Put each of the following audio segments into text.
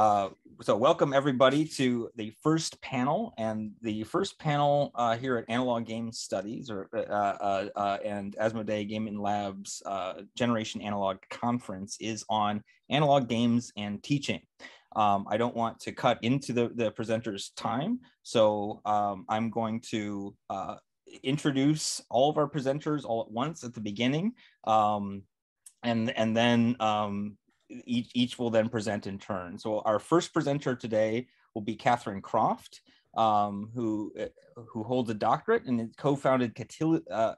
Uh, so welcome everybody to the first panel and the first panel uh, here at Analog Game Studies or uh, uh, uh and Asmodee Gaming Labs uh, Generation Analog Conference is on analog games and teaching. Um, I don't want to cut into the, the presenter's time, so um, I'm going to introduce all of our presenters all at once at the beginning. Um, and, and then um, each, each will then present in turn. So our first presenter today will be Catherine Croft, um, who uh, who holds a doctorate and co-founded Catil- uh,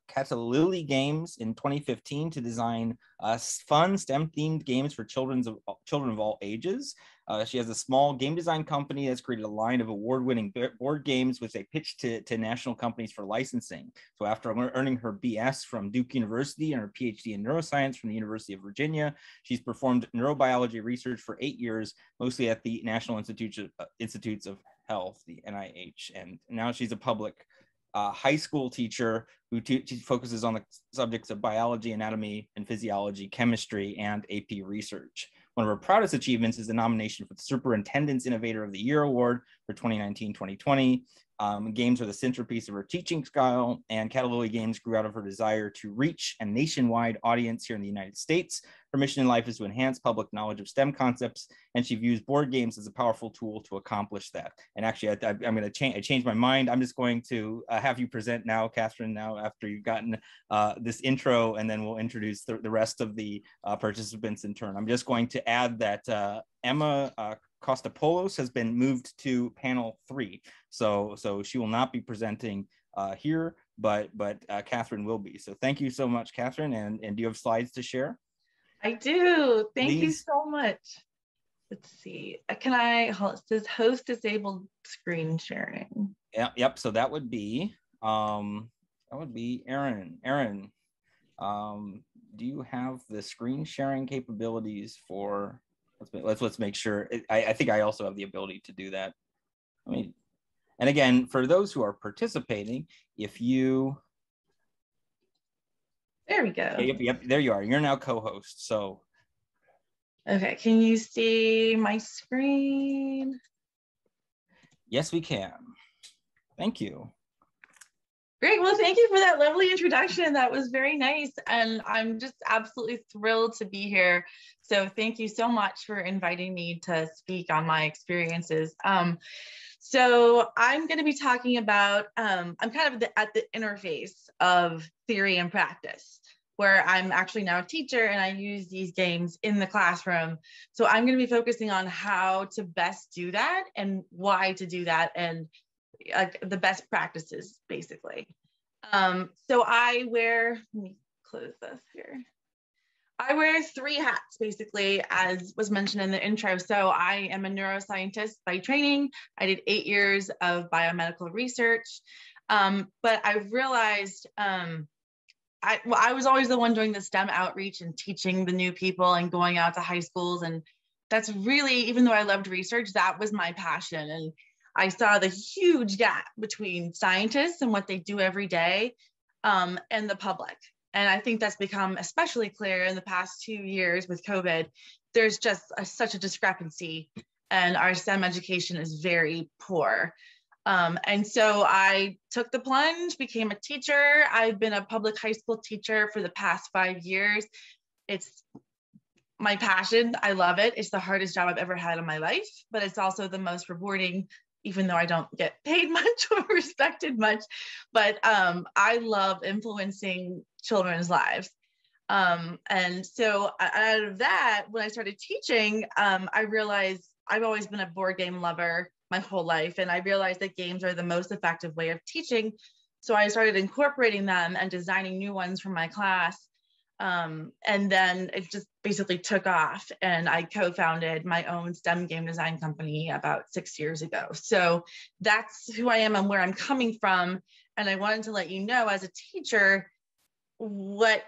Games in 2015 to design uh, fun STEM-themed games for children's of, children of all ages. Uh, she has a small game design company that's created a line of award-winning board games, which they pitch to, to national companies for licensing. So after earning her BS from Duke University and her PhD in neuroscience from the University of Virginia, she's performed neurobiology research for eight years, mostly at the National Institutes of, uh, Institutes of Health, the NIH, and now she's a public uh, high school teacher who focuses on the subjects of biology, anatomy, and physiology, chemistry, and AP research. One of her proudest achievements is the nomination for the Superintendent's Innovator of the Year Award for 2019-2020. Um, games are the centerpiece of her teaching style, and Catlilli Games grew out of her desire to reach a nationwide audience here in the United States her mission in life is to enhance public knowledge of STEM concepts, and she views board games as a powerful tool to accomplish that. And actually, I, am going to change. I changed my mind. I'm just going to uh, have you present now, Catherine. Now, after you've gotten uh, this intro, and then we'll introduce the, the rest of the uh, participants in turn. I'm just going to add that uh, Emma uh, Costopoulos has been moved to panel three, so so she will not be presenting uh, here, but but uh, Catherine will be. So thank you so much, Catherine. And and do you have slides to share? I do. Thank Please. you so much. Let's see. Uh, can I, it says host disabled screen sharing. Yep. Yep. So that would be, um, that would be Aaron. Aaron, um, do you have the screen sharing capabilities for, let's, let's, let's make sure. I, I think I also have the ability to do that. I mean, and again, for those who are participating, if you there we go. Yep, yep, there you are. You're now co-host. So Okay, can you see my screen? Yes, we can. Thank you. Great. Well, thank you for that lovely introduction. That was very nice. And I'm just absolutely thrilled to be here. So thank you so much for inviting me to speak on my experiences. Um, so I'm going to be talking about, um, I'm kind of the, at the interface of theory and practice where I'm actually now a teacher and I use these games in the classroom. So I'm going to be focusing on how to best do that and why to do that and like the best practices basically. Um, so I wear, let me close this here. I wear three hats basically, as was mentioned in the intro. So I am a neuroscientist by training. I did eight years of biomedical research. Um, but I realized um, I, well, I was always the one doing the STEM outreach and teaching the new people and going out to high schools. And that's really, even though I loved research, that was my passion. And I saw the huge gap between scientists and what they do every day um, and the public. And I think that's become especially clear in the past two years with COVID. There's just a, such a discrepancy, and our STEM education is very poor. Um, and so I took the plunge, became a teacher. I've been a public high school teacher for the past five years. It's my passion. I love it. It's the hardest job I've ever had in my life, but it's also the most rewarding even though I don't get paid much or respected much, but um, I love influencing children's lives. Um, and so out of that, when I started teaching, um, I realized I've always been a board game lover my whole life. And I realized that games are the most effective way of teaching. So I started incorporating them and designing new ones for my class. Um, and then it just basically took off and i co-founded my own stem game design company about six years ago. So that's who i am and where i'm coming from. And i wanted to let you know as a teacher what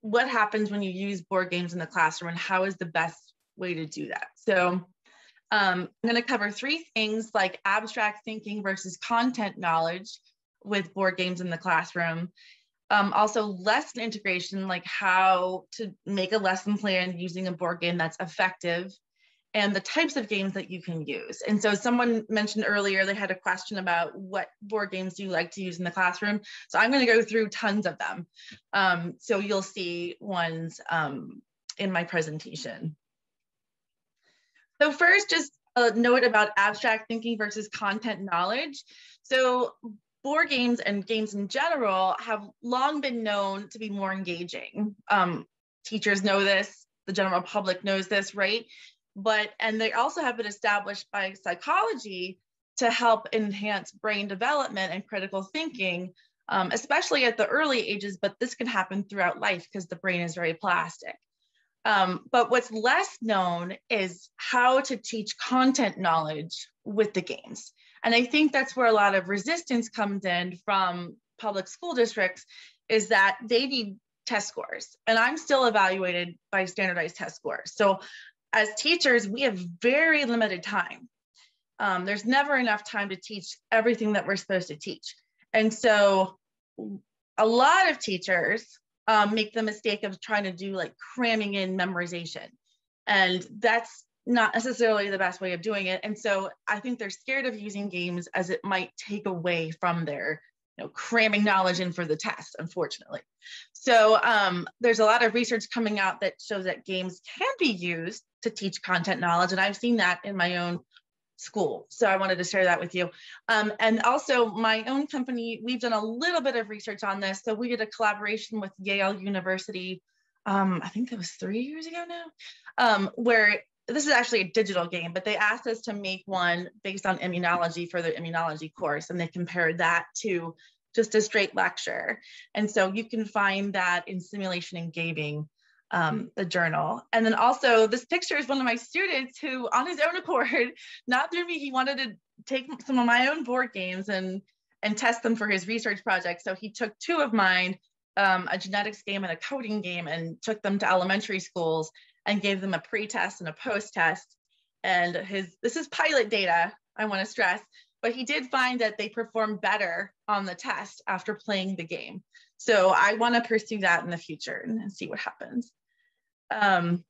what happens when you use board games in the classroom and how is the best way to do that. So um, i'm going to cover three things like abstract thinking versus content knowledge with board games in the classroom um, also lesson integration, like how to make a lesson plan using a board game that's effective, and the types of games that you can use. And so someone mentioned earlier they had a question about what board games do you like to use in the classroom. So I'm going to go through tons of them. Um, so you'll see ones um, in my presentation. So first, just a note about abstract thinking versus content knowledge. So board games and games in general have long been known to be more engaging. Um, teachers know this, the general public knows this, right? But, and they also have been established by psychology to help enhance brain development and critical thinking, um, especially at the early ages, but this can happen throughout life because the brain is very plastic. Um, but what's less known is how to teach content knowledge with the games. And I think that's where a lot of resistance comes in from public school districts is that they need test scores. And I'm still evaluated by standardized test scores. So as teachers, we have very limited time. Um, there's never enough time to teach everything that we're supposed to teach. And so a lot of teachers um, make the mistake of trying to do like cramming in memorization. And that's not necessarily the best way of doing it. And so I think they're scared of using games as it might take away from their you know, cramming knowledge in for the test, unfortunately. So um, there's a lot of research coming out that shows that games can be used to teach content knowledge. And I've seen that in my own school. So I wanted to share that with you. Um, and also my own company, we've done a little bit of research on this. So we did a collaboration with Yale University, um, I think that was three years ago now, um, where this is actually a digital game, but they asked us to make one based on immunology for their immunology course. And they compared that to just a straight lecture. And so you can find that in simulation and gaming, um, the journal. And then also this picture is one of my students who on his own accord, not through me, he wanted to take some of my own board games and, and test them for his research project. So he took two of mine, um, a genetics game and a coding game and took them to elementary schools and gave them a pre-test and a post-test. And his this is pilot data, I want to stress, but he did find that they performed better on the test after playing the game. So I want to pursue that in the future and see what happens. Um,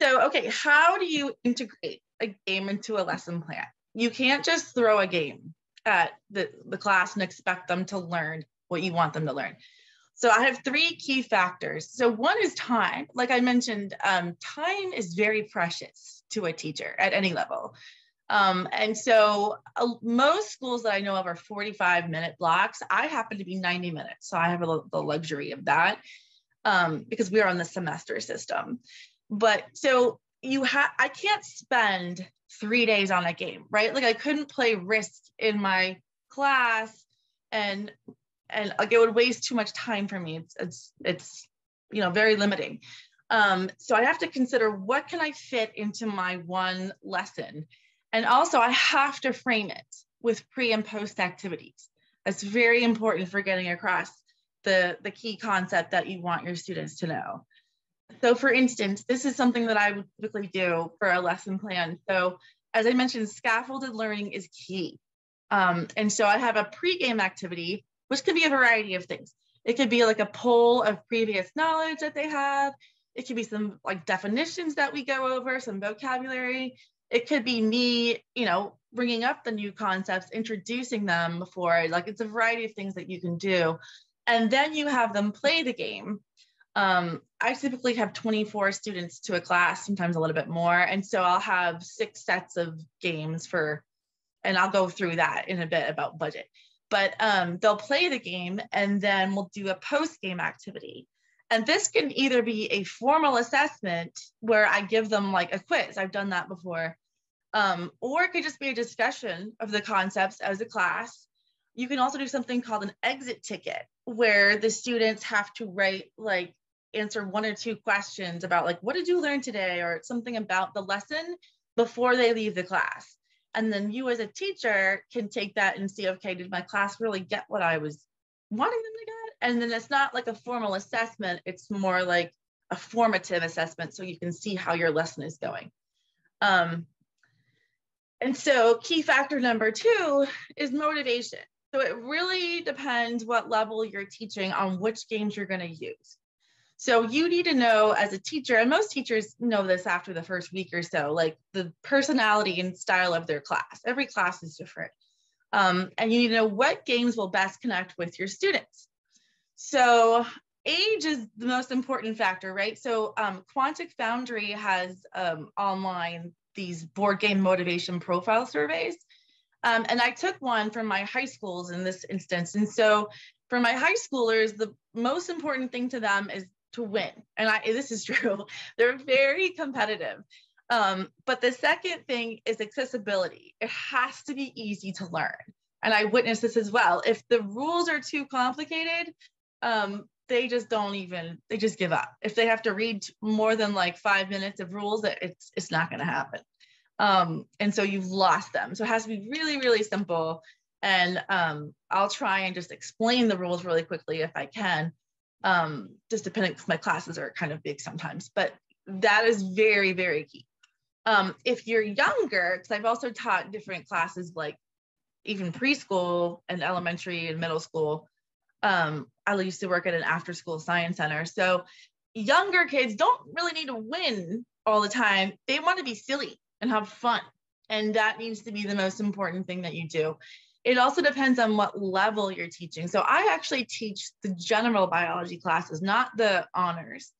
so, okay, how do you integrate a game into a lesson plan? You can't just throw a game at the, the class and expect them to learn what you want them to learn. So I have three key factors. So one is time. Like I mentioned, um, time is very precious to a teacher at any level. Um, and so uh, most schools that I know of are 45 minute blocks. I happen to be 90 minutes. So I have a, the luxury of that um, because we're on the semester system. But so you have, I can't spend three days on a game, right? Like I couldn't play Risk in my class and and like it would waste too much time for me. It's it's it's you know very limiting. Um, so I have to consider what can I fit into my one lesson, and also I have to frame it with pre and post activities. That's very important for getting across the the key concept that you want your students to know. So for instance, this is something that I would typically do for a lesson plan. So as I mentioned, scaffolded learning is key. Um, and so I have a pre-game activity which could be a variety of things. It could be like a poll of previous knowledge that they have. It could be some like definitions that we go over, some vocabulary. It could be me, you know, bringing up the new concepts, introducing them before, like it's a variety of things that you can do. And then you have them play the game. Um, I typically have 24 students to a class, sometimes a little bit more. And so I'll have six sets of games for, and I'll go through that in a bit about budget but um, they'll play the game and then we'll do a post game activity. And this can either be a formal assessment where I give them like a quiz, I've done that before, um, or it could just be a discussion of the concepts as a class. You can also do something called an exit ticket where the students have to write like answer one or two questions about like what did you learn today or something about the lesson before they leave the class and then you as a teacher can take that and see okay did my class really get what i was wanting them to get? And then it's not like a formal assessment it's more like a formative assessment so you can see how your lesson is going. Um, and so key factor number two is motivation. So it really depends what level you're teaching on which games you're going to use So you need to know as a teacher, and most teachers know this after the first week or so, like the personality and style of their class. Every class is different. Um, and you need to know what games will best connect with your students. So age is the most important factor, right? So um, Quantic Foundry has um, online these board game motivation profile surveys. Um, and I took one from my high schools in this instance. And so for my high schoolers, the most important thing to them is to win. And I, this is true. They're very competitive. Um, but the second thing is accessibility. It has to be easy to learn. And I witnessed this as well. If the rules are too complicated, um, they just don't even, they just give up. If they have to read more than like five minutes of rules, it's, it's not going to happen. Um, and so you've lost them. So it has to be really, really simple. And um, I'll try and just explain the rules really quickly if I can um, just depending my classes are kind of big sometimes, but that is very, very key. Um, if you're younger, because I've also taught different classes like even preschool and elementary and middle school. Um, I used to work at an after school science center. So younger kids don't really need to win all the time. They want to be silly and have fun. And that needs to be the most important thing that you do. It also depends on what level you're teaching. So I actually teach the general biology classes, not the honors.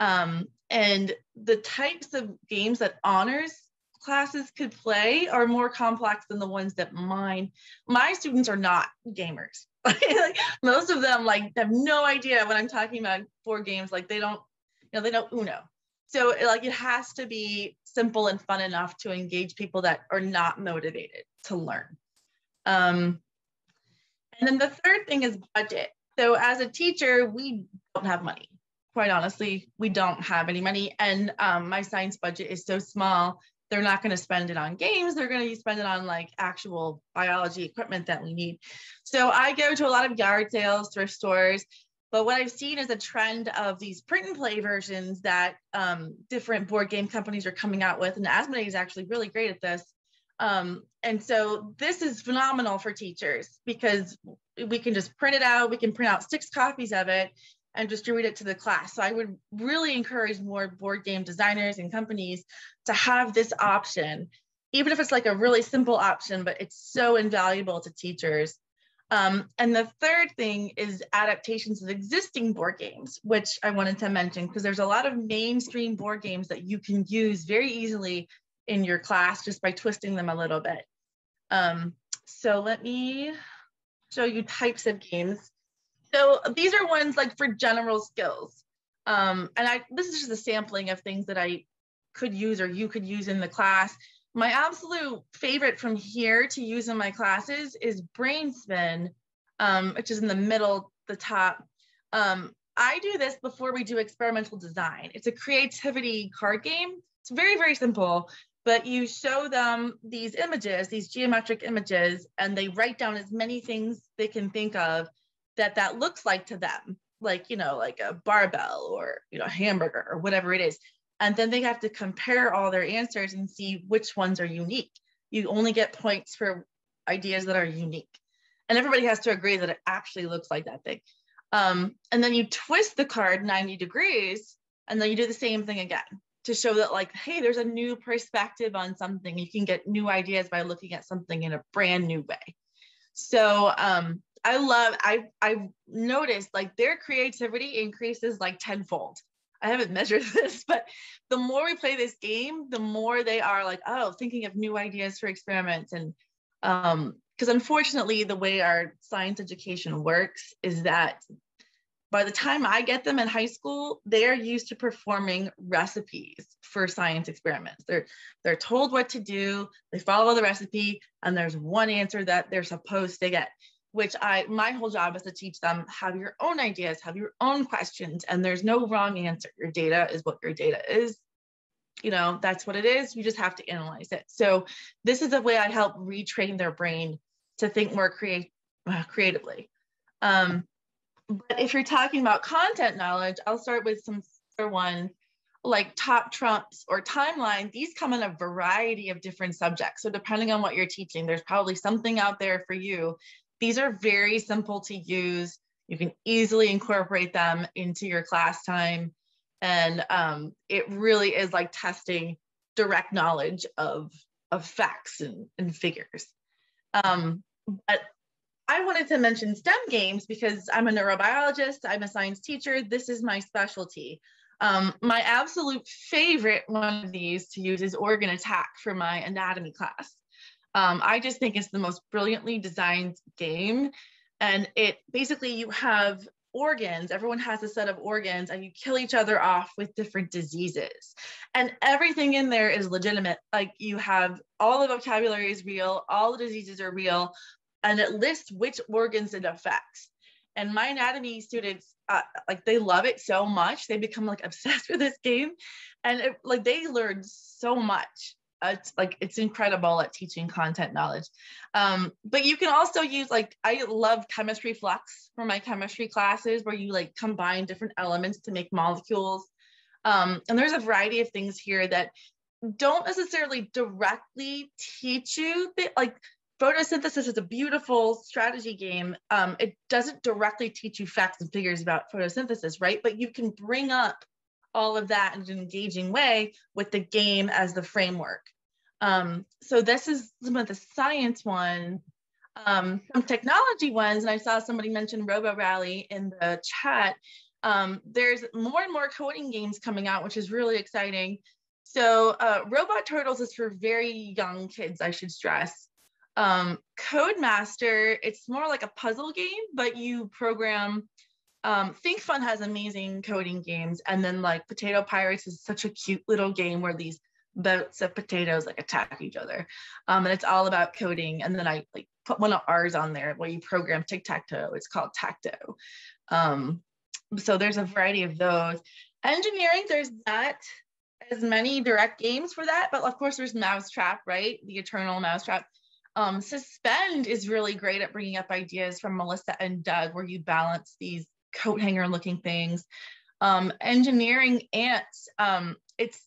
Um, and the types of games that honors classes could play are more complex than the ones that mine. My students are not gamers. like most of them like have no idea when I'm talking about board games. Like they don't, you know, they know Uno. So like it has to be simple and fun enough to engage people that are not motivated to learn. Um, and then the third thing is budget. So as a teacher, we don't have money. Quite honestly, we don't have any money. And um, my science budget is so small, they're not going to spend it on games. They're going to spend it on like actual biology equipment that we need. So I go to a lot of yard sales, thrift stores. But what I've seen is a trend of these print and play versions that um, different board game companies are coming out with. And Asmodee is actually really great at this. Um, and so this is phenomenal for teachers because we can just print it out. We can print out six copies of it and distribute it to the class. So I would really encourage more board game designers and companies to have this option, even if it's like a really simple option, but it's so invaluable to teachers. Um, and the third thing is adaptations of existing board games, which I wanted to mention because there's a lot of mainstream board games that you can use very easily in your class just by twisting them a little bit. Um, so let me show you types of games. So these are ones like for general skills. Um, and I this is just a sampling of things that I could use or you could use in the class. My absolute favorite from here to use in my classes is Brain Spin, um, which is in the middle, the top. Um, I do this before we do experimental design. It's a creativity card game. It's very, very simple but you show them these images, these geometric images, and they write down as many things they can think of that that looks like to them, like, you know, like a barbell or, you know, hamburger or whatever it is. And then they have to compare all their answers and see which ones are unique. You only get points for ideas that are unique. And everybody has to agree that it actually looks like that thing. Um, and then you twist the card 90 degrees, and then you do the same thing again to show that like hey there's a new perspective on something. You can get new ideas by looking at something in a brand new way. So um i love i i've noticed like their creativity increases like tenfold. I haven't measured this but the more we play this game the more they are like oh thinking of new ideas for experiments and um because unfortunately the way our science education works is that by the time I get them in high school, they're used to performing recipes for science experiments. They're they're told what to do, they follow the recipe, and there's one answer that they're supposed to get. Which I my whole job is to teach them have your own ideas, have your own questions, and there's no wrong answer. Your data is what your data is. You know, that's what it is. You just have to analyze it. So this is a way I help retrain their brain to think more create, uh, creatively. Um, but if you're talking about content knowledge, I'll start with some other ones, like top trumps or timeline. These come in a variety of different subjects. So depending on what you're teaching, there's probably something out there for you. These are very simple to use. You can easily incorporate them into your class time. And um, it really is like testing direct knowledge of, of facts and, and figures. Um, but I wanted to mention STEM games because I'm a neurobiologist, I'm a science teacher, this is my specialty. Um, my absolute favorite one of these to use is Organ Attack for my anatomy class. Um, I just think it's the most brilliantly designed game. And it basically, you have organs, everyone has a set of organs, and you kill each other off with different diseases. And everything in there is legitimate. Like you have all the vocabulary is real, all the diseases are real, and it lists which organs it affects. And my anatomy students, uh, like they love it so much, they become like obsessed with this game, and it, like they learn so much. It's like it's incredible at teaching content knowledge. Um, but you can also use like i love Chemistry Fluxx for my chemistry classes where you like combine different elements to make molecules. Um, and there's a variety of things here that don't necessarily directly teach you like photosynthesis is a beautiful strategy game um, it doesn't directly teach you facts and figures about photosynthesis right but you can bring up all of that in an engaging way with the game as the framework. Um, so this is some of the science one. Um, some technology ones, and I saw somebody mention Robo Rally in the chat. Um, there's more and more coding games coming out, which is really exciting. So uh, Robot Turtles is for very young kids, I should stress. Um, Codemaster, it's more like a puzzle game, but you program um, Think Fun has amazing coding games, and then like Potato Pirates is such a cute little game where these boats of potatoes like attack each other, um, and it's all about coding. And then I like put one of ours on there where you program tic tac toe. It's called Tacto. Um, so there's a variety of those. Engineering, there's not as many direct games for that, but of course there's Mousetrap, right? The Eternal Mousetrap. Um, Suspend is really great at bringing up ideas from Melissa and Doug, where you balance these coat hanger looking things. Um, engineering ants, um, it's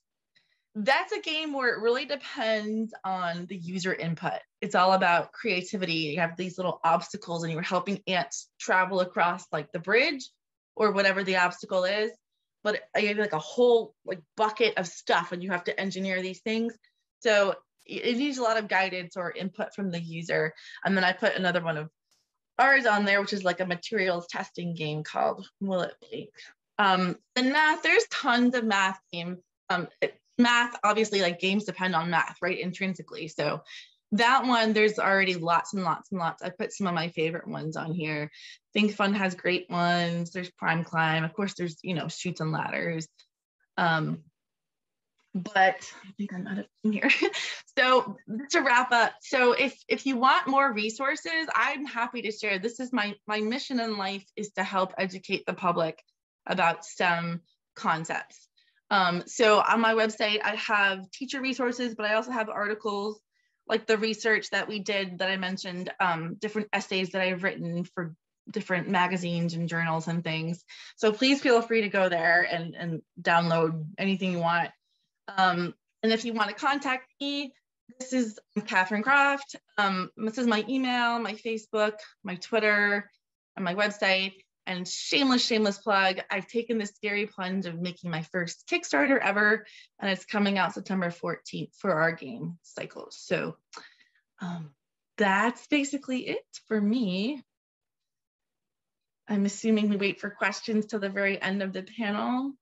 that's a game where it really depends on the user input. It's all about creativity. You have these little obstacles and you're helping ants travel across like the bridge or whatever the obstacle is. But you have like a whole like bucket of stuff and you have to engineer these things. So it needs a lot of guidance or input from the user. And then I put another one of ours on there, which is like a materials testing game called Will It Bake? Um, the math, there's tons of math games. Um, math, obviously, like games depend on math, right? Intrinsically. So that one, there's already lots and lots and lots. I put some of my favorite ones on here. Think Fun has great ones. There's Prime Climb. Of course, there's, you know, Chutes and Ladders. Um, but I think I'm out of here. so to wrap up, so if if you want more resources, I'm happy to share. This is my my mission in life is to help educate the public about STEM concepts. Um, so on my website, I have teacher resources, but I also have articles like the research that we did that I mentioned, um, different essays that I've written for different magazines and journals and things. So please feel free to go there and, and download anything you want. Um, and if you want to contact me, this is Catherine Croft. Um, this is my email, my Facebook, my Twitter, and my website. And shameless, shameless plug, I've taken the scary plunge of making my first Kickstarter ever, and it's coming out September 14th for our game cycles. So um, that's basically it for me. I'm assuming we wait for questions till the very end of the panel.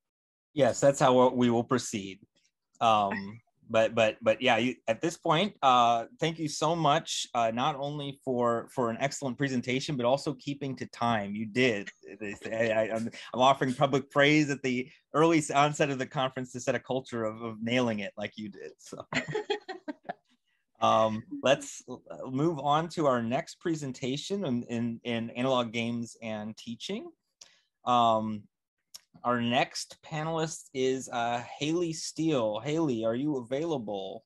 Yes, that's how we will proceed. Um, but but but yeah, you, at this point, uh, thank you so much, uh, not only for for an excellent presentation, but also keeping to time. You did. I, am offering public praise at the early onset of the conference to set a culture of, of nailing it like you did. So. um, let's move on to our next presentation in, in, in analog games and teaching. Um, our next panelist is uh, Hayley Steele. Hayley, are you available?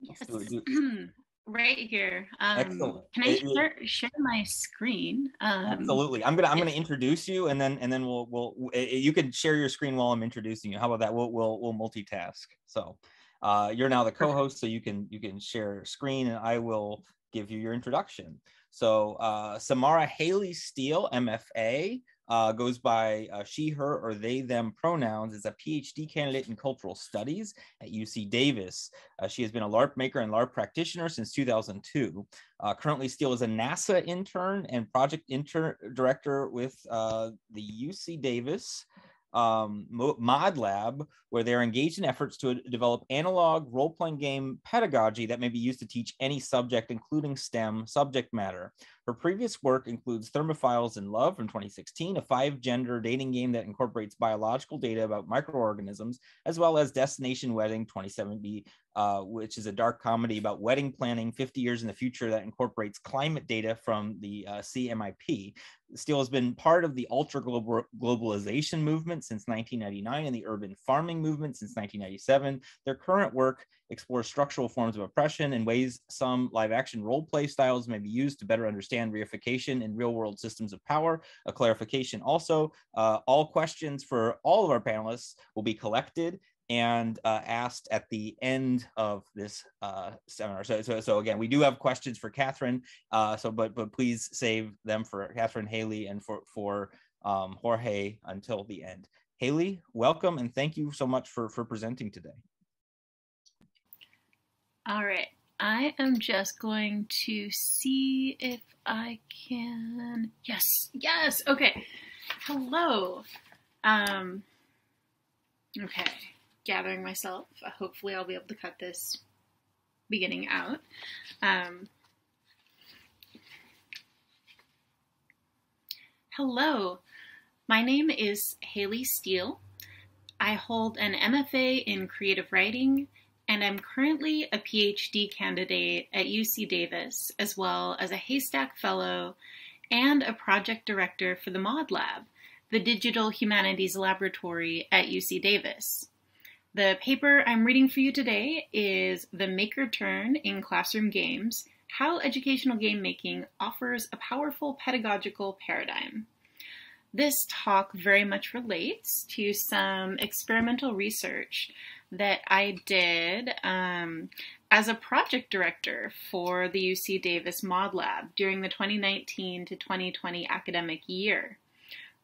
Yes, right here. Um, Excellent. Can I share, share my screen? Um, absolutely. I'm gonna I'm gonna introduce you, and then and then we'll we'll you can share your screen while I'm introducing you. How about that? We'll we'll we'll multitask. So uh, you're now the co-host, so you can you can share screen, and I will give you your introduction. So uh, Samara Hayley Steele, MFA, uh, goes by uh, she, her, or they, them pronouns, is a PhD candidate in cultural studies at UC Davis. Uh, she has been a LARP maker and LARP practitioner since 2002. Uh, currently, Steele is a NASA intern and project inter- director with uh, the UC Davis um, Mod Lab, where they're engaged in efforts to develop analog role playing game pedagogy that may be used to teach any subject, including STEM subject matter. Her previous work includes Thermophiles in Love from 2016, a five gender dating game that incorporates biological data about microorganisms, as well as Destination Wedding 2070, uh, which is a dark comedy about wedding planning 50 years in the future that incorporates climate data from the uh, CMIP. Steele has been part of the ultra global globalization movement since 1999 and the urban farming movement since 1997. Their current work explores structural forms of oppression and ways some live action role play styles may be used to better understand reification in real world systems of power. A clarification also, uh, all questions for all of our panelists will be collected and uh, asked at the end of this uh, seminar. So, so, so again, we do have questions for Catherine. Uh, so, but but please save them for Catherine Hayley and for for um, Jorge until the end. Hayley, welcome and thank you so much for for presenting today. All right, I am just going to see if I can. Yes, yes. Okay. Hello. Um. Okay gathering myself. Hopefully, I'll be able to cut this beginning out. Um, hello, my name is Hayley Steele. I hold an MFA in creative writing, and I'm currently a PhD candidate at UC Davis, as well as a HASTAC Fellow and a project director for the Mod Lab, the Digital Humanities Laboratory at UC Davis. The paper I'm reading for you today is The Maker Turn in Classroom Games How Educational Game Making Offers a Powerful Pedagogical Paradigm. This talk very much relates to some experimental research that I did um, as a project director for the UC Davis Mod Lab during the 2019 to 2020 academic year.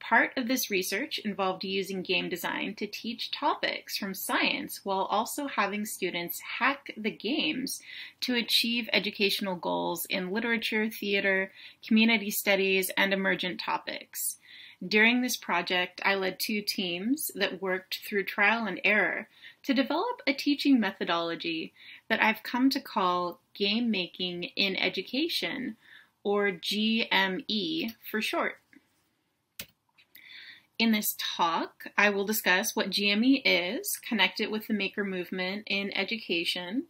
Part of this research involved using game design to teach topics from science while also having students hack the games to achieve educational goals in literature, theater, community studies, and emergent topics. During this project, I led two teams that worked through trial and error to develop a teaching methodology that I've come to call Game Making in Education, or GME for short. In this talk, I will discuss what GME is, connect it with the maker movement in education,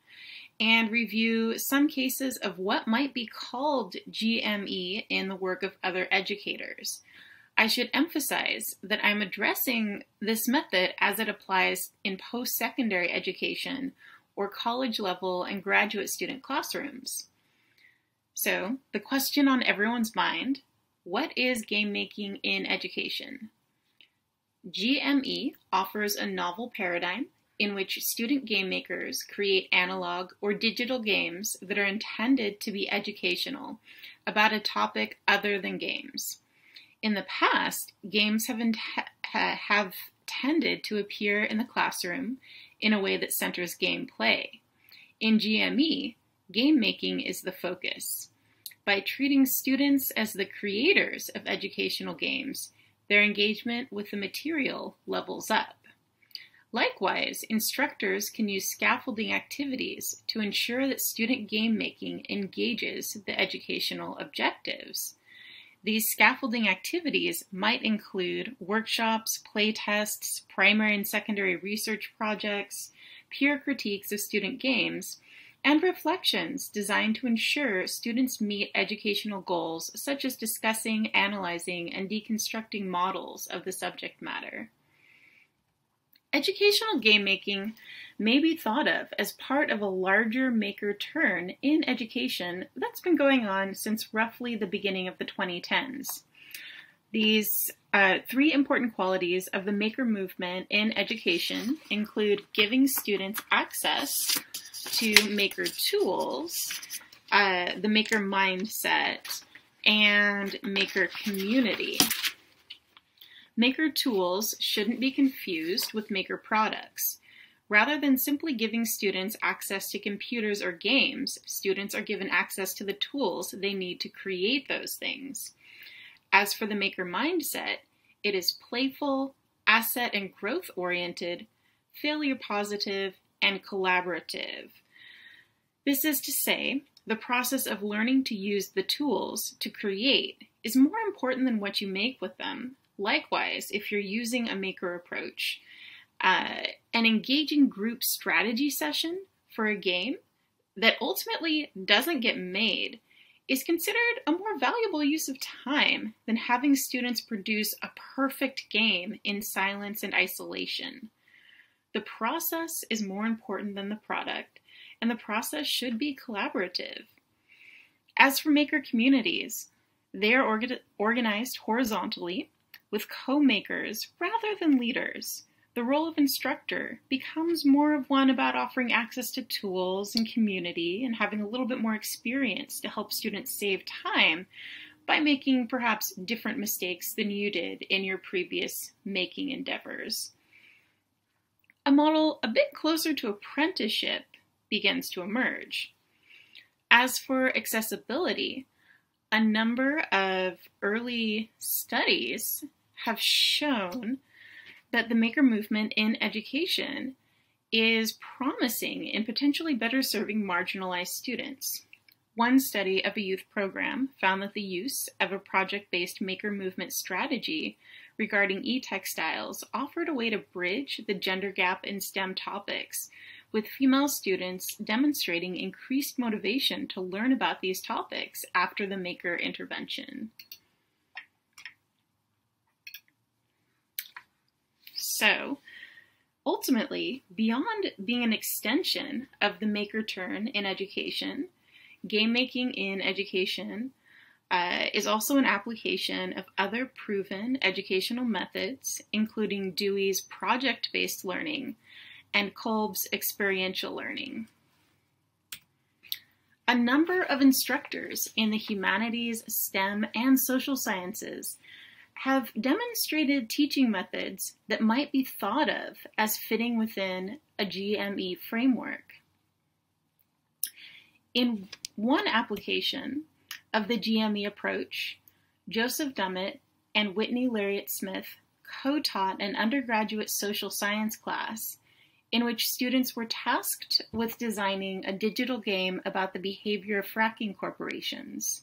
and review some cases of what might be called GME in the work of other educators. I should emphasize that I'm addressing this method as it applies in post secondary education or college level and graduate student classrooms. So, the question on everyone's mind what is game making in education? GME offers a novel paradigm in which student game makers create analog or digital games that are intended to be educational about a topic other than games. In the past, games have, have tended to appear in the classroom in a way that centers gameplay. In GME, game making is the focus. By treating students as the creators of educational games, their engagement with the material levels up. Likewise, instructors can use scaffolding activities to ensure that student game making engages the educational objectives. These scaffolding activities might include workshops, playtests, primary and secondary research projects, peer critiques of student games, and reflections designed to ensure students meet educational goals such as discussing, analyzing, and deconstructing models of the subject matter. Educational game making may be thought of as part of a larger maker turn in education that's been going on since roughly the beginning of the 2010s. These uh, three important qualities of the maker movement in education include giving students access to maker tools uh, the maker mindset, and maker community. Maker tools shouldn't be confused with maker products. Rather than simply giving students access to computers or games, students are given access to the tools they need to create those things. As for the maker mindset, it is playful, asset and growth oriented, failure positive, and collaborative. This is to say, the process of learning to use the tools to create is more important than what you make with them. Likewise, if you're using a maker approach, uh, an engaging group strategy session for a game that ultimately doesn't get made is considered a more valuable use of time than having students produce a perfect game in silence and isolation. The process is more important than the product, and the process should be collaborative. As for maker communities, they are orga- organized horizontally with co makers rather than leaders. The role of instructor becomes more of one about offering access to tools and community and having a little bit more experience to help students save time by making perhaps different mistakes than you did in your previous making endeavors a model a bit closer to apprenticeship begins to emerge. As for accessibility, a number of early studies have shown that the maker movement in education is promising in potentially better serving marginalized students. One study of a youth program found that the use of a project based maker movement strategy regarding e-textiles offered a way to bridge the gender gap in STEM topics, with female students demonstrating increased motivation to learn about these topics after the maker intervention. So, ultimately, beyond being an extension of the maker turn in education, game making in education uh, is also an application of other proven educational methods, including Dewey's project based learning and Kolb's experiential learning. A number of instructors in the humanities, STEM, and social sciences have demonstrated teaching methods that might be thought of as fitting within a GME framework. In one application, of the GME approach, Joseph Dumit and Whitney Larratt Smith co taught an undergraduate social science class in which students were tasked with designing a digital game about the behavior of fracking corporations.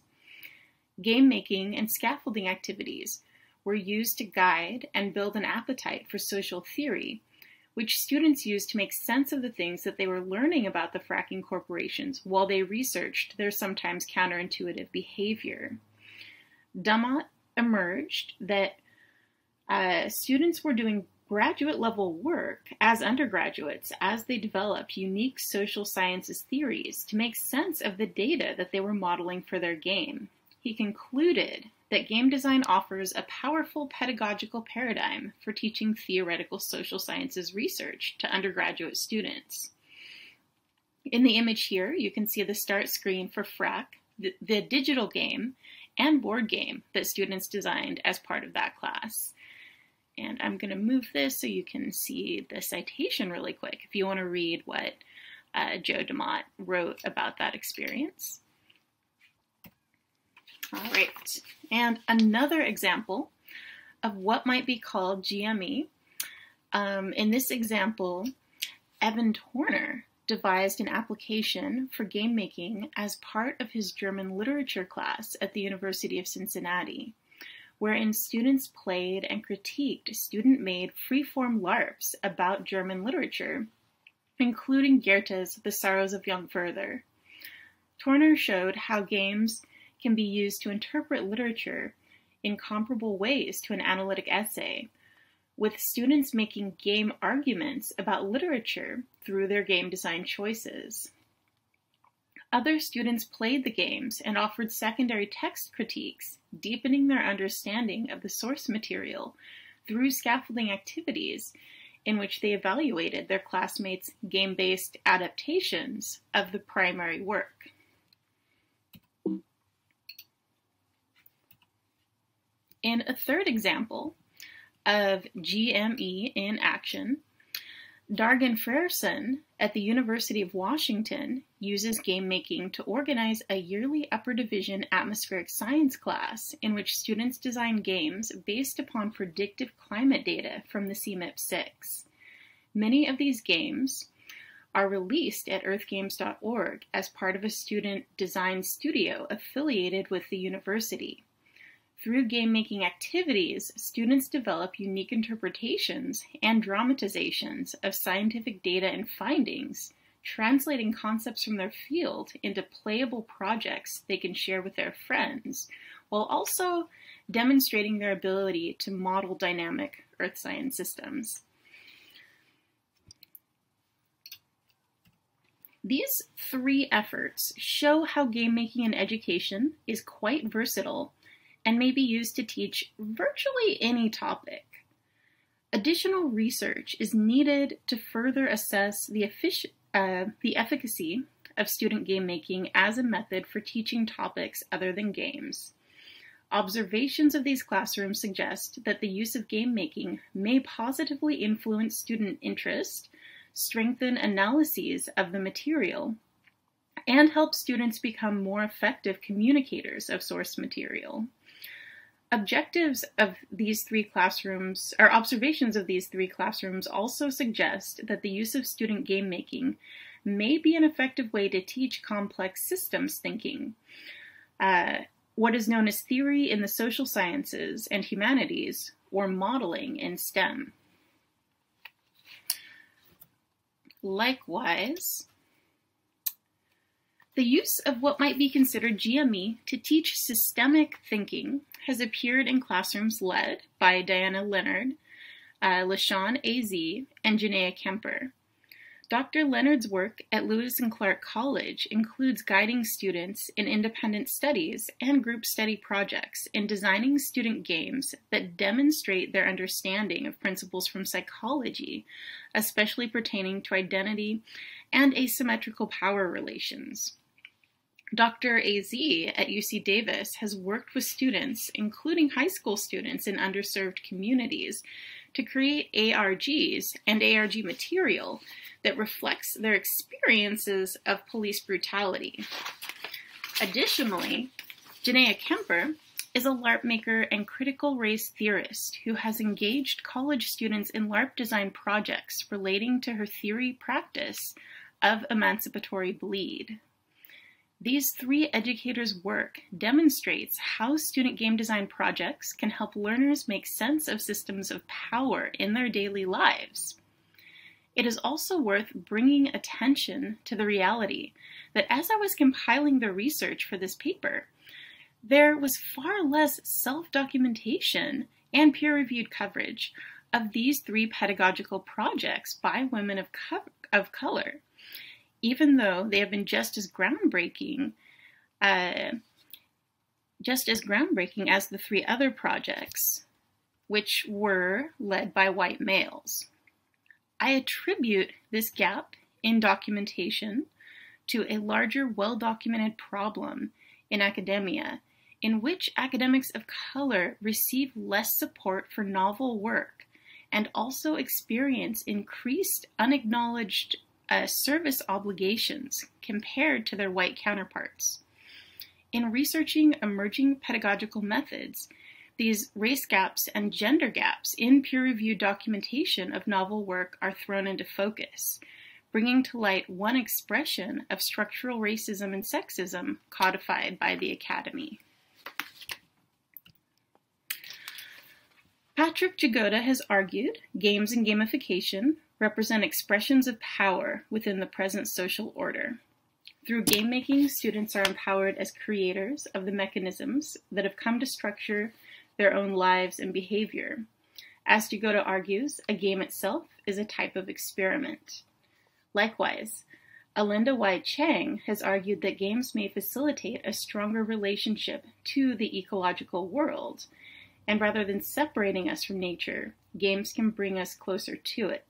Game making and scaffolding activities were used to guide and build an appetite for social theory which students used to make sense of the things that they were learning about the fracking corporations while they researched their sometimes counterintuitive behavior. Dumit emerged that uh, students were doing graduate level work as undergraduates as they developed unique social sciences theories to make sense of the data that they were modeling for their game. He concluded that game design offers a powerful pedagogical paradigm for teaching theoretical social sciences research to undergraduate students. In the image here, you can see the start screen for FRAC, the, the digital game and board game that students designed as part of that class. And I'm going to move this so you can see the citation really quick if you want to read what uh, Joe Dumit wrote about that experience. All right. And another example of what might be called GME. Um, in this example, Evan Torner devised an application for game making as part of his German literature class at the University of Cincinnati, wherein students played and critiqued student made freeform LARPs about German literature, including Goethe's The Sorrows of Young Werther. Torner showed how games can be used to interpret literature in comparable ways to an analytic essay, with students making game arguments about literature through their game design choices. Other students played the games and offered secondary text critiques, deepening their understanding of the source material through scaffolding activities in which they evaluated their classmates' game based adaptations of the primary work. In a third example of GME in action, Dargan Frierson at the University of Washington uses game making to organize a yearly upper division atmospheric science class in which students design games based upon predictive climate data from the CMIP 6. Many of these games are released at earthgames.org as part of a student design studio affiliated with the university. Through game making activities, students develop unique interpretations and dramatizations of scientific data and findings, translating concepts from their field into playable projects they can share with their friends, while also demonstrating their ability to model dynamic earth science systems. These three efforts show how game making in education is quite versatile and may be used to teach virtually any topic. Additional research is needed to further assess the, uh, the efficacy of student game making as a method for teaching topics other than games. Observations of these classrooms suggest that the use of game making may positively influence student interest, strengthen analyses of the material, and help students become more effective communicators of source material objectives of these three classrooms, or observations of these three classrooms, also suggest that the use of student game making may be an effective way to teach complex systems thinking. Uh, what is known as theory in the social sciences and humanities, or modeling in STEM. Likewise, the use of what might be considered GME to teach systemic thinking has appeared in classrooms led by Diana Leonard, uh, LaShawn A.Z., and Jonaya Kemper. Dr. Leonard's work at Lewis and Clark College includes guiding students in independent studies and group study projects in designing student games that demonstrate their understanding of principles from psychology, especially pertaining to identity and asymmetrical power relations. Dr. AZ at UC Davis has worked with students, including high school students in underserved communities, to create ARGs and ARG material that reflects their experiences of police brutality. Additionally, Jonaya Kemper is a LARP maker and critical race theorist who has engaged college students in LARP design projects relating to her theory practice of emancipatory bleed. These three educators' work demonstrates how student game design projects can help learners make sense of systems of power in their daily lives. It is also worth bringing attention to the reality that as I was compiling the research for this paper, there was far less self documentation and peer reviewed coverage of these three pedagogical projects by women of, co- of color even though they have been just as groundbreaking, uh, just as groundbreaking as the three other projects, which were led by white males. I attribute this gap in documentation to a larger, well documented problem in academia in which academics of color receive less support for novel work and also experience increased unacknowledged uh, service obligations compared to their white counterparts. In researching emerging pedagogical methods, these race gaps and gender gaps in peer reviewed documentation of novel work are thrown into focus, bringing to light one expression of structural racism and sexism codified by the Academy. Patrick Jagoda has argued games and gamification represent expressions of power within the present social order. Through game making, students are empowered as creators of the mechanisms that have come to structure their own lives and behavior. As Jagoda argues, a game itself is a type of experiment. Likewise, Alenda Y. Chang has argued that games may facilitate a stronger relationship to the ecological world, and rather than separating us from nature, games can bring us closer to it.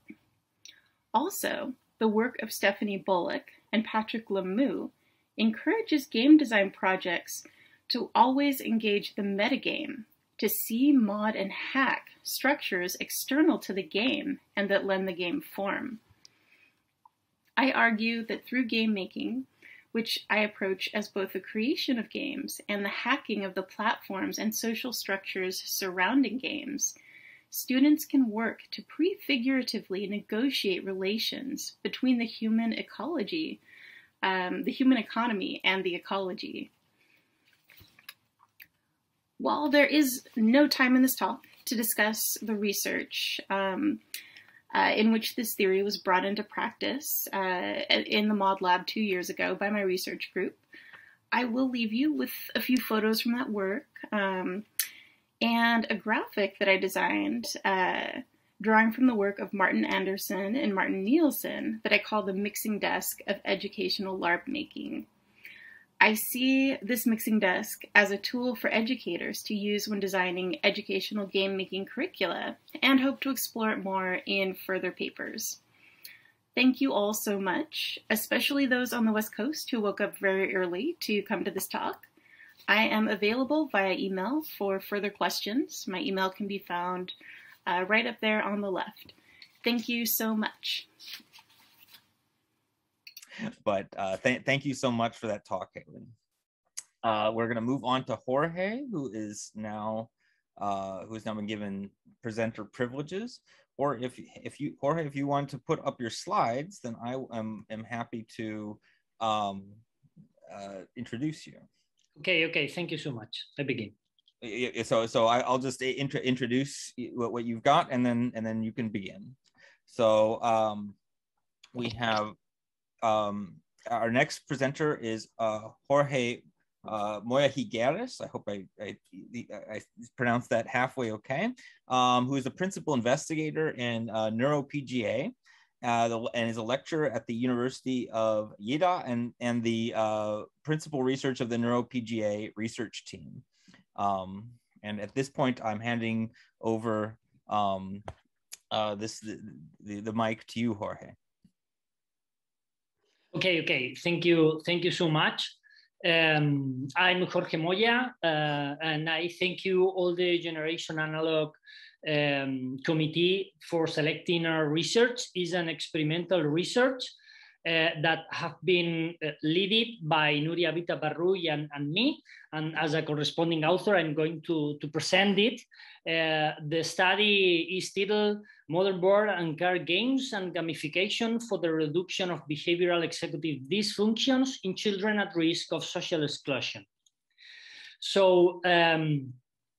Also, the work of Stephanie Boluk and Patrick Lemieux encourages game design projects to always engage the metagame to see, mod, and hack structures external to the game and that lend the game form. I argue that through game making, which I approach as both the creation of games and the hacking of the platforms and social structures surrounding games, students can work to prefiguratively negotiate relations between the human ecology, um, the human economy, and the ecology. While there is no time in this talk to discuss the research um, uh, in which this theory was brought into practice uh, in the Mod Lab two years ago by my research group, I will leave you with a few photos from that work um, and a graphic that I designed, uh, drawing from the work of Martin Andresen and Martin Nielsen that I call the mixing desk of educational LARP making. I see this mixing desk as a tool for educators to use when designing educational game making curricula and hope to explore it more in further papers. Thank you all so much, especially those on the West Coast who woke up very early to come to this talk. I am available via email for further questions. My email can be found uh, right up there on the left. Thank you so much. but uh, th- thank you so much for that talk, Caitlin. Uh, we're going to move on to Jorge, who is now uh, who has now been given presenter privileges. Or if if you Jorge, if you want to put up your slides, then I am am happy to um, uh, introduce you. Okay, okay. Thank you so much. I begin. So so I, will just int- introduce what, what you've got, and then and then you can begin. So um, we have um, our next presenter is uh, Jorge uh, Moya Higueras. I hope I, I, I, pronounced that halfway okay. Um, who is a principal investigator in uh, NeuroPGA uh, and is a lecturer at the University of Lleida and, and the uh, principal research of the NeuroPGA research team. Um, and at this point, I'm handing over um, uh, this the, the, the mic to you, Jorge. Okay, okay. Thank you. Thank you so much. Um, I'm Jorge Moya, uh, and I thank you all the Generation Analog um, committee for selecting our research. is an experimental research uh, that have been uh, led by Nuria Vita Barrull and, and, me. And as a corresponding author, I'm going to, to present it. Uh, the study is titled Modern Board and Card Games and Gamification for the Reduction of Behavioral Executive Dysfunctions in Children at Risk of Social Exclusion. So um,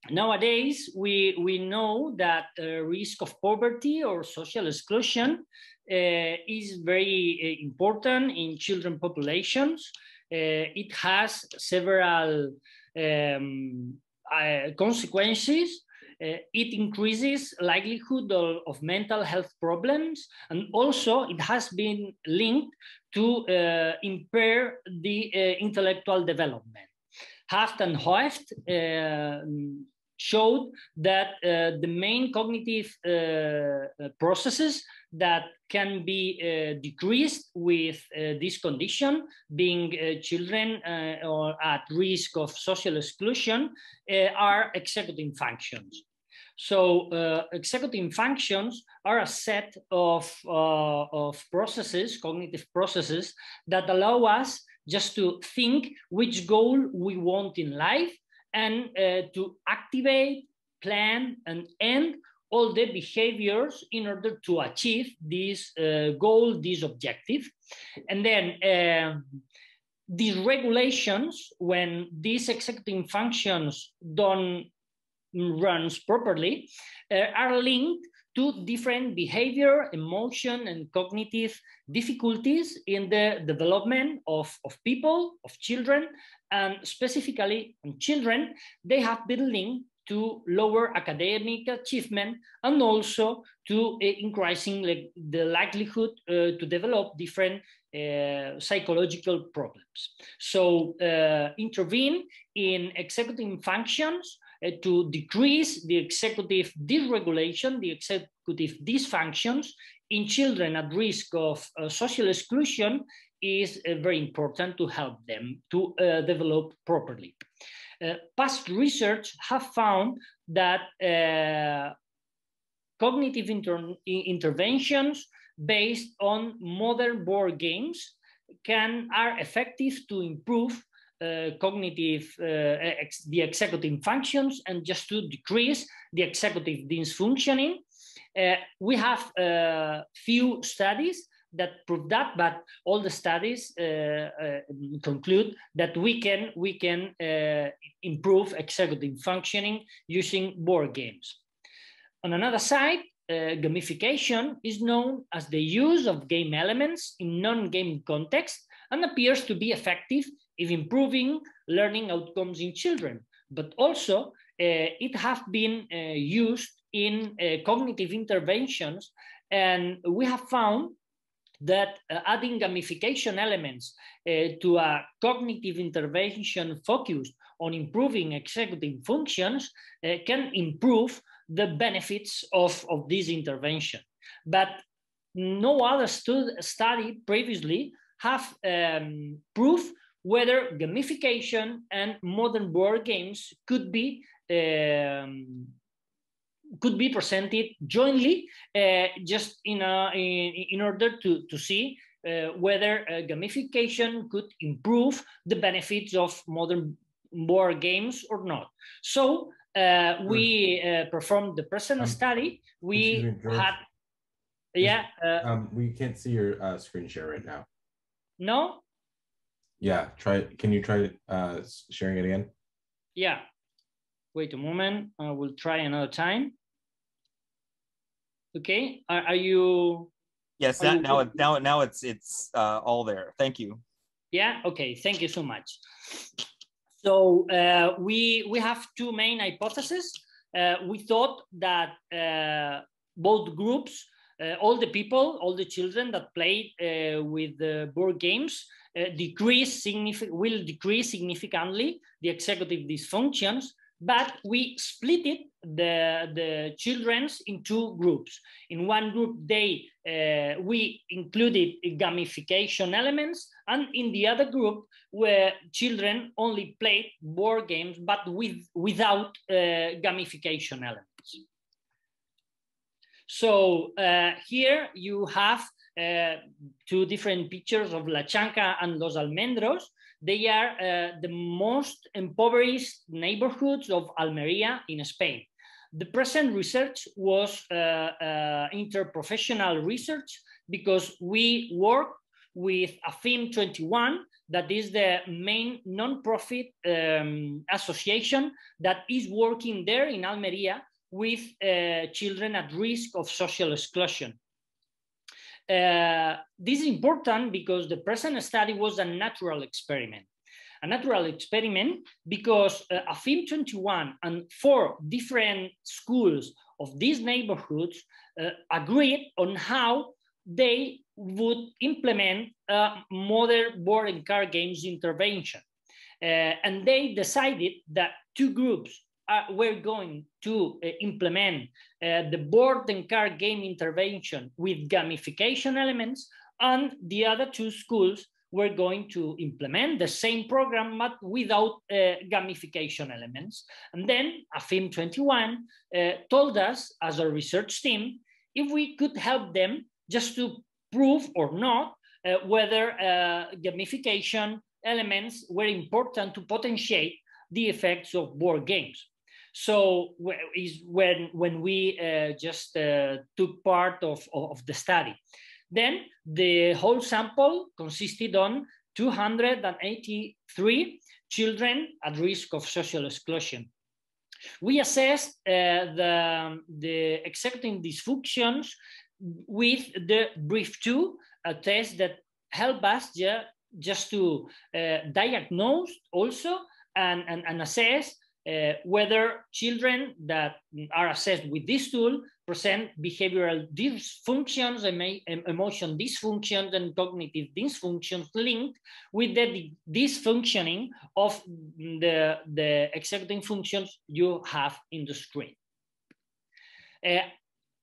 nowadays, we, we know that uh, risk of poverty or social exclusion uh, is very uh, important in children populations. Uh, it has several um, consequences uh, it increases likelihood of, of, mental health problems and also it has been linked to uh, impair the uh, intellectual development. Haft and Hoeft showed that uh, the main cognitive uh, uh, processes that can be uh, decreased with uh, this condition, being uh, children or at risk of social exclusion, are executive functions. So executive functions are a set of, of processes, cognitive processes, that allow us just to think which goal we want in life and uh, to activate, plan, and end all the behaviors in order to achieve this uh, goal, this objective. And then uh, these regulations, when these executive functions don't runs properly, uh, are linked to different behavior, emotion, and cognitive difficulties in the development of, of people, of children, and specifically in children, they have been linked to lower academic achievement and also to uh, increasing like, the likelihood uh, to develop different uh, psychological problems. So uh, intervene in executive functions to decrease the executive dysregulation, the executive dysfunctions in children at risk of uh, social exclusion is uh, very important to help them to uh, develop properly. Uh, past research have found that uh, cognitive inter interventions based on modern board games can are effective to improve uh, cognitive uh, ex the executive functions and just to decrease the executive dysfunctioning. Uh, we have a few studies that prove that, but all the studies uh, uh, conclude that we can we can uh, improve executive functioning using board games. On another side, uh, gamification is known as the use of game elements in non-game context and appears to be effective in improving learning outcomes in children. But also, uh, it has been uh, used in cognitive interventions, and we have found that uh, adding gamification elements uh, to a cognitive intervention focused on improving executive functions uh, can improve the benefits of, of this intervention. But no other study previously have um, proof whether gamification and modern board games could be um, could be presented jointly uh, just in, a, in, in order to, to see uh, whether uh, gamification could improve the benefits of modern board games or not. So uh, we uh, performed the present um, study. We had, yeah. Uh, um, we can't see your screen share right now. No. Yeah. Try. Can you try sharing it again? Yeah. Wait a moment. I will try another time. Okay. Are, are you? Yes. That, you now it now now it's it's all there. Thank you. Yeah. Okay. Thank you so much. So uh, we, we have two main hypotheses. Uh, we thought that uh, both groups, uh, all the people, all the children that played uh, with the board games uh, decrease will decrease significantly the executive dysfunctions but we split it the the children's in two groups. In one group they uh, we included gamification elements and in the other group where children only played board games but with without uh, gamification elements so uh, here you have uh, two different pictures of La Chanca and Los Almendros they are uh, the most impoverished neighborhoods of Almeria in Spain. The present research was uh, uh, interprofessional research because we work with AFIM 21, that is the main non-profit um, association that is working there in Almeria with uh, children at risk of social exclusion. Uh, this is important because the present study was a natural experiment. A natural experiment because uh, AFIM 21 and four different schools of these neighborhoods uh, agreed on how they would implement a modern board and card games intervention. Uh, and they decided that two groups uh, we're going to uh, implement uh, the board and card game intervention with gamification elements, and the other two schools were going to implement the same program but without uh, gamification elements. And then AFIM 21 uh, told us as a research team if we could help them just to prove or not uh, whether gamification elements were important to potentiate the effects of board games. So is when when we uh, just uh, took part of, of the study. Then the whole sample consisted on 283 children at risk of social exclusion. We assessed uh, the, the executive dysfunctions with the BRIEF2, a test that helped us yeah, just to uh, diagnose also and, and, and assess uh, whether children that are assessed with this tool present behavioral dysfunctions, emotion dysfunctions, and cognitive dysfunctions linked with the dysfunctioning of the, the executing functions you have in the screen. Uh,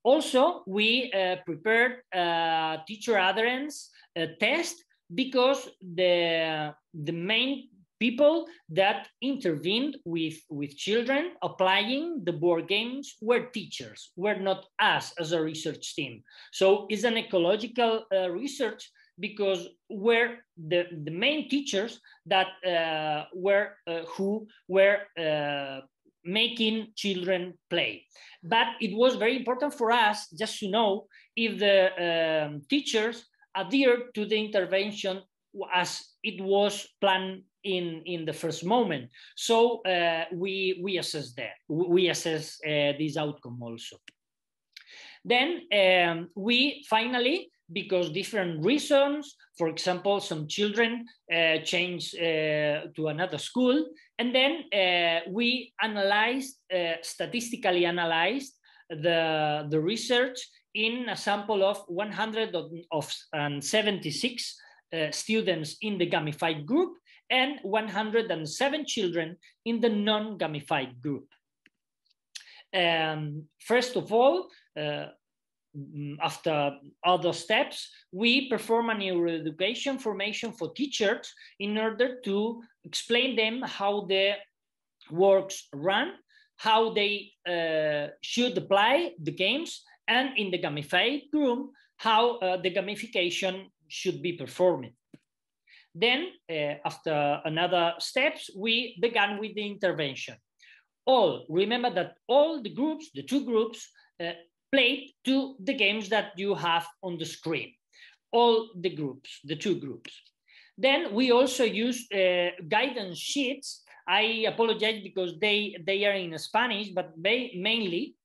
also, we uh, prepared a teacher adherence uh, test because the, the main people that intervened with, with children applying the board games were teachers, were not us as a research team. So it's an ecological uh, research because we're the, the main teachers that uh, were uh, who were uh, making children play. But it was very important for us just to know if the um, teachers adhered to the intervention as it was planned in, in the first moment. So uh, we, we assess that, we assess uh, this outcome also. Then um, we finally, because different reasons, for example, some children uh, change uh, to another school, and then uh, we analyzed, uh, statistically analyzed the, the research in a sample of 176 uh, students in the gamified group and 107 children in the non-gamified group. Um, first of all, uh, mm, after other steps, we perform a neuroeducation formation for teachers in order to explain them how the works run, how they uh, should apply the games, and in the gamified group, how uh, the gamification should be performing. Then, uh, after another steps, we began with the intervention. All, remember that all the groups, the two groups, uh, played to the games that you have on the screen. All the groups, the two groups. Then we also used uh, guidance sheets. I apologize because they, they are in Spanish, but they, mainly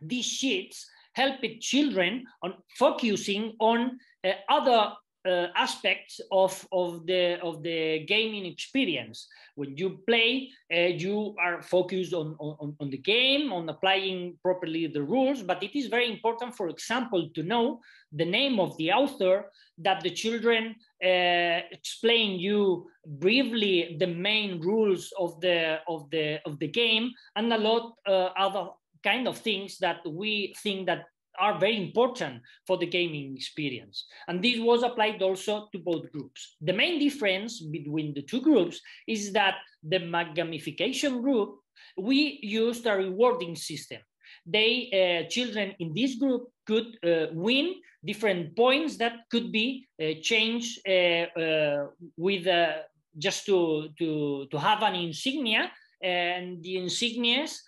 these sheets helped children on focusing on uh, other uh, aspects of, of, the, of the gaming experience. When you play, uh, you are focused on, on, on the game, on applying properly the rules, but it is very important, for example, to know the name of the author, that the children uh, explain you briefly the main rules of the, of the, of the game, and a lot uh, other kind of things that we think that are very important for the gaming experience. And this was applied also to both groups. The main difference between the two groups is that the gamification group, we used a rewarding system. They, uh, children in this group could uh, win different points that could be uh, changed uh, uh, with uh, just to, to, to have an insignia and the insignias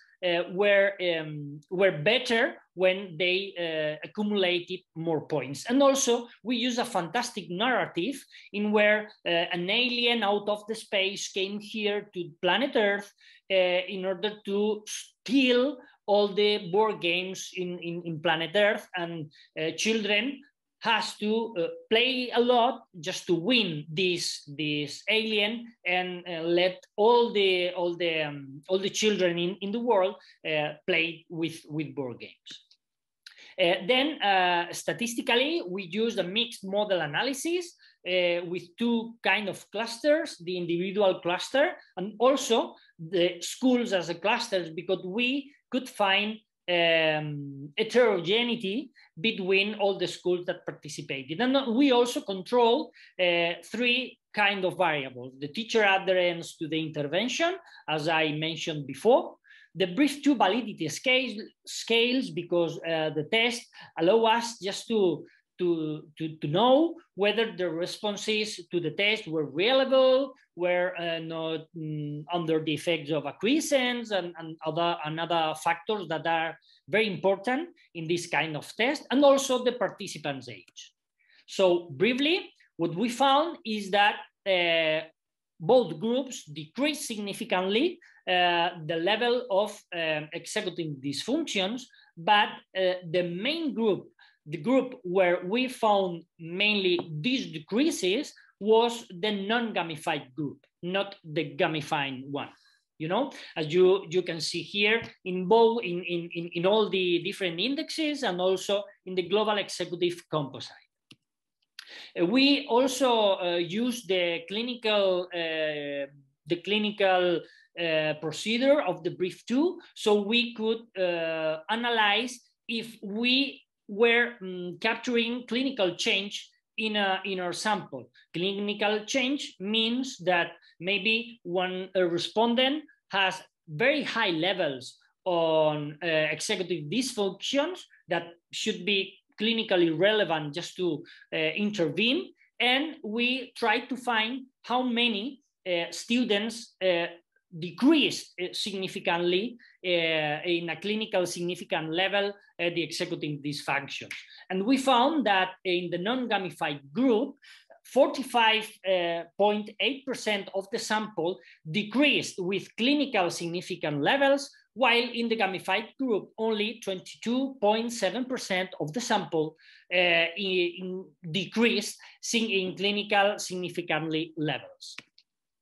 were, um, were better when they uh, accumulated more points. And also, we use a fantastic narrative in where uh, an alien out of the space came here to planet Earth uh, in order to steal all the board games in, in, in planet Earth, and uh, children has to uh, play a lot just to win this this alien and uh, let all the all the um, all the children in, in the world uh, play with with board games. Uh, then uh, statistically, we use a mixed model analysis uh, with two kind of clusters, the individual cluster and also the schools as a clusters because we could find um, heterogeneity between all the schools that participated. And we also control uh, three kind of variables, the teacher adherence to the intervention, as I mentioned before, the brief two validity scales, scales because uh, the test allow us just to, to, to, to know whether the responses to the test were reliable, were uh, not mm, under the effects of acquiescence and, and other, and other factors that are very important in this kind of test, and also the participant's age. So briefly, what we found is that uh, both groups decreased significantly uh, the level of um, these functions, but uh, the main group, the group where we found mainly these decreases was the non-gamified group, not the gamifying one. You know, as you, you can see here in both in, in, in, in all the different indexes and also in the global executive composite. Uh, we also uh, use the clinical uh, the clinical uh, procedure of the brief two, so we could uh, analyze if we were um, capturing clinical change in, a, in our sample. Clinical change means that maybe one respondent has very high levels on uh, executive dysfunctions that should be clinically relevant just to uh, intervene. And we try to find how many uh, students uh, decreased uh, significantly uh, in a clinical significant level the executive dysfunctions. And we found that in the non-gamified group, 45.8% of the sample decreased with clinical significant levels, while in the gamified group, only 22.7% of the sample uh, in, in decreased in clinical significantly levels.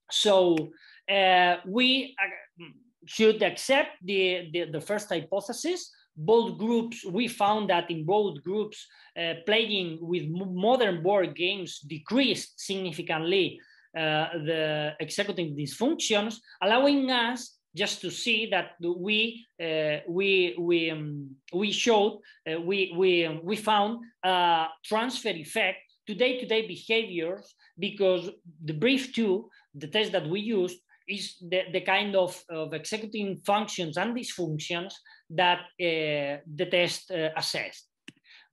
So uh, we uh, should accept the, the, the, first hypothesis. Both groups, we found that in both groups, uh, playing with modern board games decreased significantly uh, the executive dysfunctions, allowing us just to see that we uh, we we um, we showed uh, we we um, we found a transfer effect to day-to-day -day behaviors because the brief two, the test that we used, is the, the kind of, of executing functions and dysfunctions that uh, the test uh, assessed.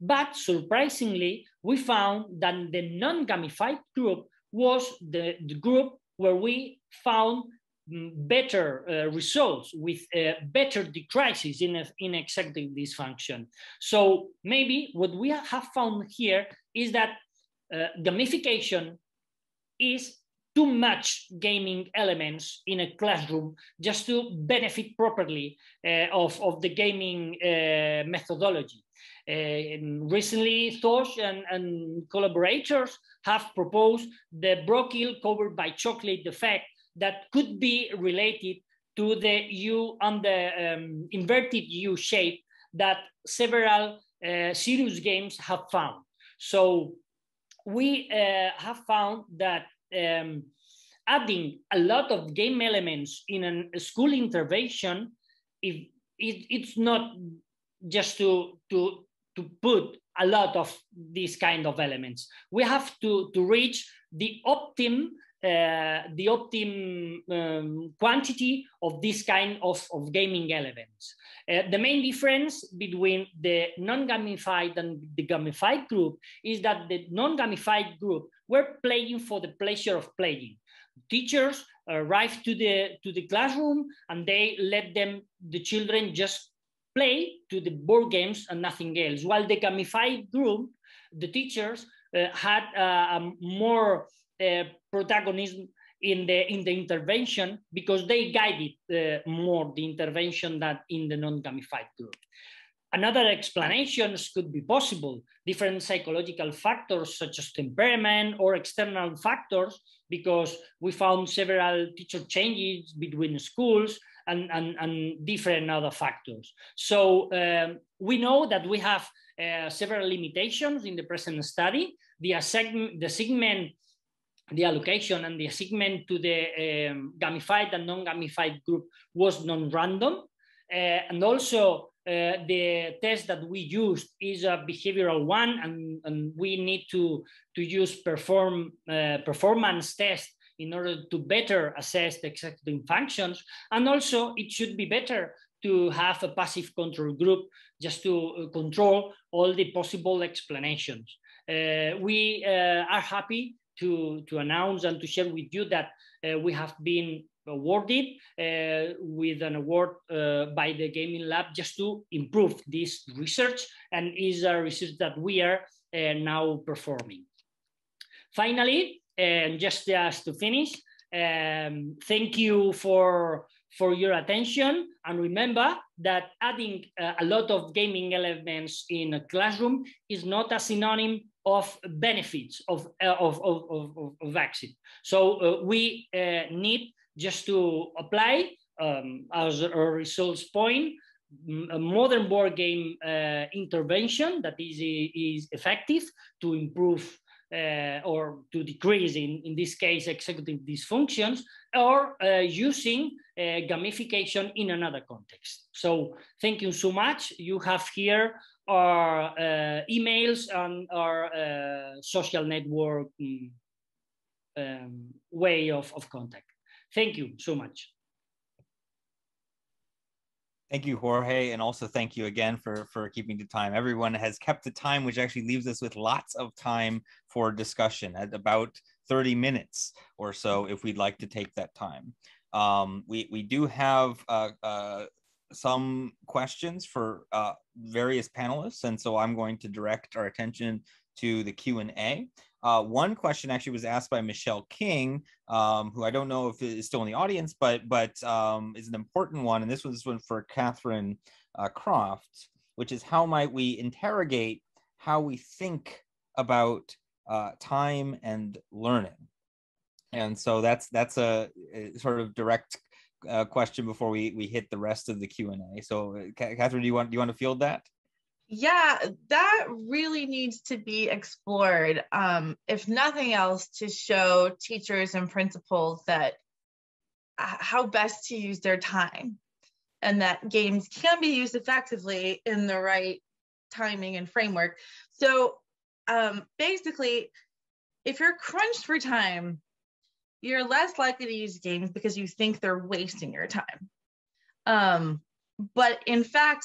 But surprisingly, we found that the non-gamified group was the, the group where we found mm, better uh, results with uh, better decreases in, in executive dysfunction. So maybe what we have found here is that uh, gamification is too much gaming elements in a classroom just to benefit properly uh, of, of the gaming uh, methodology. Uh, recently, Tosh and, and, collaborators have proposed the broccoli covered by chocolate effect that could be related to the U and the um, inverted U shape that several uh, serious games have found. So we uh, have found that um, adding a lot of game elements in a school intervention, if it, it's not just to, to, to put a lot of these kind of elements. We have to, to reach the optimum uh, the optimum um, quantity of this kind of, of gaming elements. Uh, the main difference between the non-gamified and the gamified group is that the non-gamified group were playing for the pleasure of playing. Teachers arrive to the, to the classroom and they let them, the children just play to the board games and nothing else. While the gamified group, the teachers uh, had uh, more uh, protagonism in the in the intervention because they guided uh, more the intervention than in the non-gamified group. Another explanations could be possible, different psychological factors such as temperament or external factors, because we found several teacher changes between schools and, and, and different other factors. So um, we know that we have uh, several limitations in the present study. The, the segment the allocation and the assignment to the um, gamified and non-gamified group was non-random. Uh, and also uh, the test that we used is a behavioral one and, and we need to, to use perform, uh, performance test in order to better assess the executive functions. And also it should be better to have a passive control group just to uh, control all the possible explanations. Uh, we uh, are happy to, to announce and to share with you that uh, we have been awarded uh, with an award uh, by the Gaming Lab just to improve this research and is a research that we are uh, now performing. Finally, and just, just to finish, um, thank you for for your attention and remember that adding uh, a lot of gaming elements in a classroom is not a synonym of benefits of, uh, of, of, of, of, vaccine. So uh, we need just to apply um, as a results point, a modern board game uh, intervention that is, is effective to improve uh, or to decrease, in, in this case, executive dysfunctions, or uh, using uh, gamification in another context. So thank you so much. You have here our uh, emails and our uh, social network um, um, way of, of contact. Thank you so much. Thank you, Jorge, and also thank you again for for keeping the time. Everyone has kept the time, which actually leaves us with lots of time for discussion at about 30 minutes or so, if we'd like to take that time. Um, we we do have uh, uh, some questions for uh, various panelists, and so I'm going to direct our attention to the Q and A. Uh, one question actually was asked by Michelle King, um, who I don't know if is still in the audience, but but um, is an important one, and this was one for Catherine uh, Croft, which is how might we interrogate how we think about uh, time and learning, and so that's that's a, a sort of direct uh, question before we we hit the rest of the Q and A. So, Catherine, do you want do you want to field that? Yeah, that really needs to be explored. Um, if nothing else, to show teachers and principals that uh, how best to use their time, and that games can be used effectively in the right timing and framework. So, um, basically, if you're crunched for time, you're less likely to use games because you think they're wasting your time. Um, but in fact,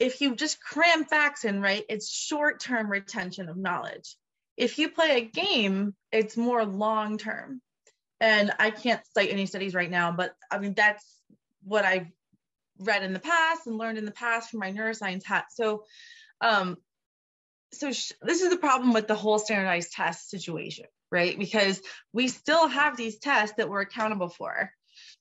if you just cram facts in, right, it's short term retention of knowledge. If you play a game, it's more long term. And I can't cite any studies right now, but I mean, that's what I've read in the past and learned in the past from my neuroscience hat. So, um, so sh- this is the problem with the whole standardized test situation, right? Because we still have these tests that we're accountable for.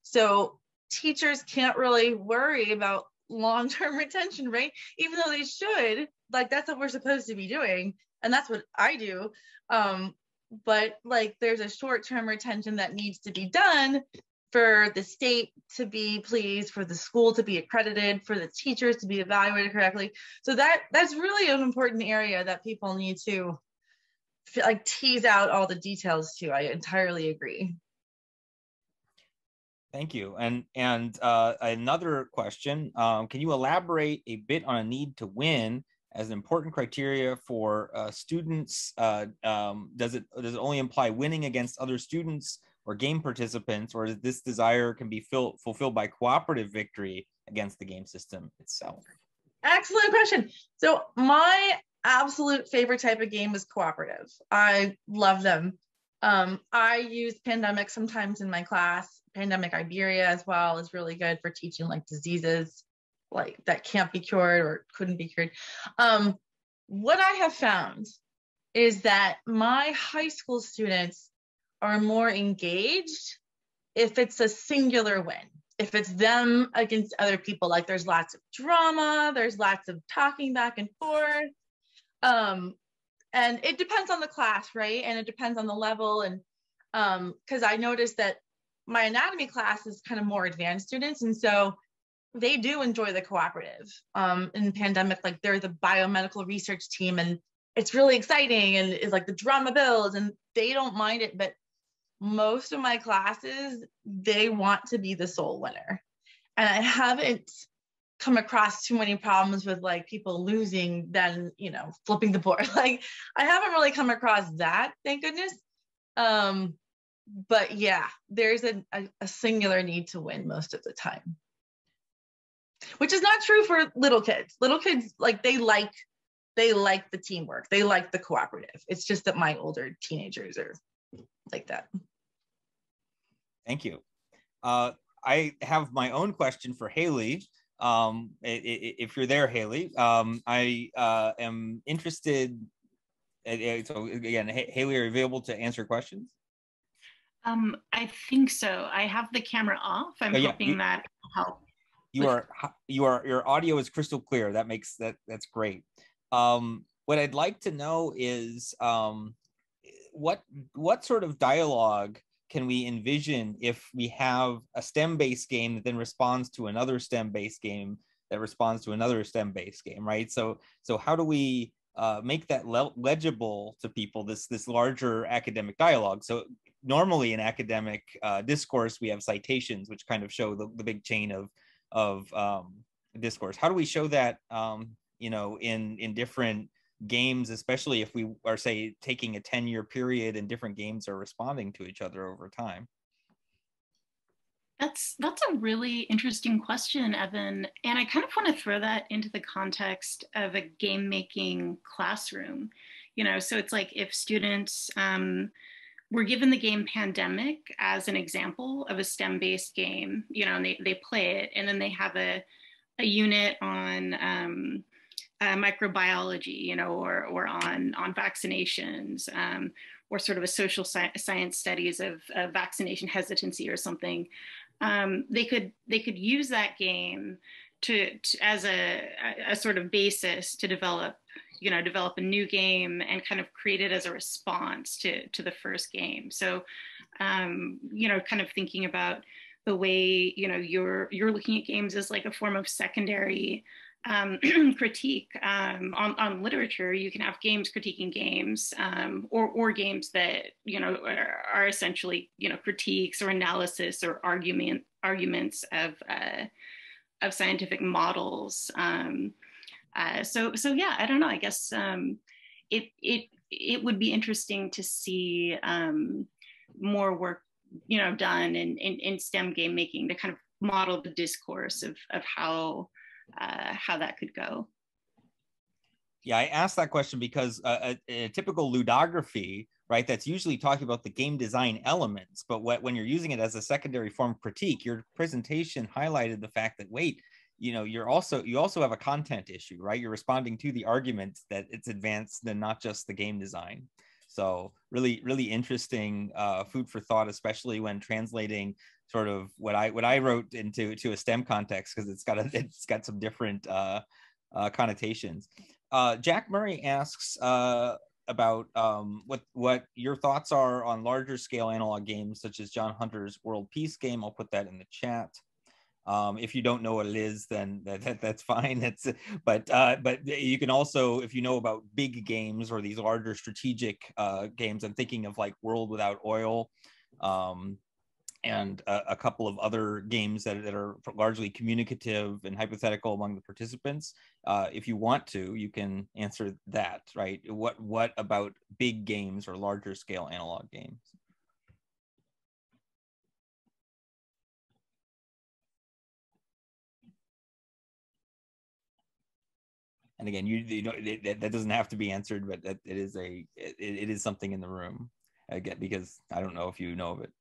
So teachers can't really worry about long-term retention rate even though they should like that's what we're supposed to be doing and that's what i do. Um but like there's a short-term retention that needs to be done for the state to be pleased for the school to be accredited for the teachers to be evaluated correctly. So that that's really an important area that people need to like tease out all the details to. I entirely agree Thank you. And and uh, another question: um, Can you elaborate a bit on a need to win as an important criteria for uh, students? Uh, um, does it does it only imply winning against other students or game participants, or is this desire can be fill, fulfilled by cooperative victory against the game system itself? Excellent question. So my absolute favorite type of game is cooperative. I love them. Um, I use pandemic sometimes in my class pandemic Iberia as well is really good for teaching like diseases like that can't be cured or couldn't be cured. Um, what I have found is that my high school students are more engaged if it's a singular win. If it's them against other people, like there's lots of drama, there's lots of talking back and forth. Um, and it depends on the class, right? And it depends on the level. And because um, I noticed that my anatomy class is kind of more advanced students. And so they do enjoy the cooperative. Um, in pandemic, like they're the biomedical research team and it's really exciting and it's like the drama builds and they don't mind it. But most of my classes, they want to be the sole winner. And I haven't come across too many problems with like people losing then you know flipping the board like i haven't really come across that thank goodness um but yeah, there's a, a, a singular need to win most of the time, which is not true for little kids. Little kids, like they like they like the teamwork, they like the cooperative. It's just that my older teenagers are like that. Thank you. Uh, I have my own question for Hayley. Um, if you're there, Hayley, um, I uh, am interested. So again, Hayley, are you available to answer questions? Um, I think so. I have the camera off. I'm yeah, hoping you, that will help. You with... are you are your audio is crystal clear. That makes that that's great. Um, what I'd like to know is um, what what sort of dialogue can we envision if we have a STEM based game that then responds to another STEM based game that responds to another STEM based game, right? So so how do we uh, make that le- legible to people this this larger academic dialogue so normally in academic uh, discourse, we have citations, which kind of show the, the big chain of of um, discourse. How do we show that um, you know, in in different games, especially if we are say taking a 10 year period and different games are responding to each other over time? That's that's a really interesting question, Evan. And I kind of want to throw that into the context of a game making classroom. You know, so it's like if students um, were given the game Pandemic as an example of a STEM-based game, you know, and they, they play it, and then they have a, a unit on um, uh, microbiology, you know, or, or on, on vaccinations, um, or sort of a social sci- science studies of, of vaccination hesitancy or something. Um, they could they could use that game to, to as a, a, sort of basis to develop you know develop a new game and kind of create it as a response to to the first game so um, you know kind of thinking about the way you know you're you're looking at games as like a form of secondary um, critique um, on, on literature. You can have games critiquing games, um, or or games that you know are, are, essentially you know critiques or analysis or argument arguments of uh, of scientific models. Um, uh, so so yeah, I don't know. I guess um, it it it would be interesting to see um, more work you know done in, in in STEM game making to kind of model the discourse of of how uh, how that could go. Yeah, I asked that question because uh, a, a, typical ludography, right, that's usually talking about the game design elements, but what, when you're using it as a secondary form critique, your presentation highlighted the fact that wait, you know, you're also you also have a content issue, right? You're responding to the arguments that it's advanced than not just the game design. So really, really interesting uh, food for thought, especially when translating sort of what I what I wrote into to a STEM context because it's got a, it's got some different uh, uh, connotations. Uh, Jack Murray asks uh, about um, what what your thoughts are on larger scale analog games such as John Hunter's World Peace game. I'll put that in the chat. Um, if you don't know what it is, then that, that that's fine. That's but uh, but you can also, if you know about big games or these larger strategic uh, games, I'm thinking of like World Without Oil, um, and a, a, couple of other games that, that are largely communicative and hypothetical among the participants. Uh, if you want to, you can answer that. Right? What what about big games or larger scale analog games? And again you, you know it, that doesn't have to be answered but that it is a it, it is something in the room again because i don't know if you know of it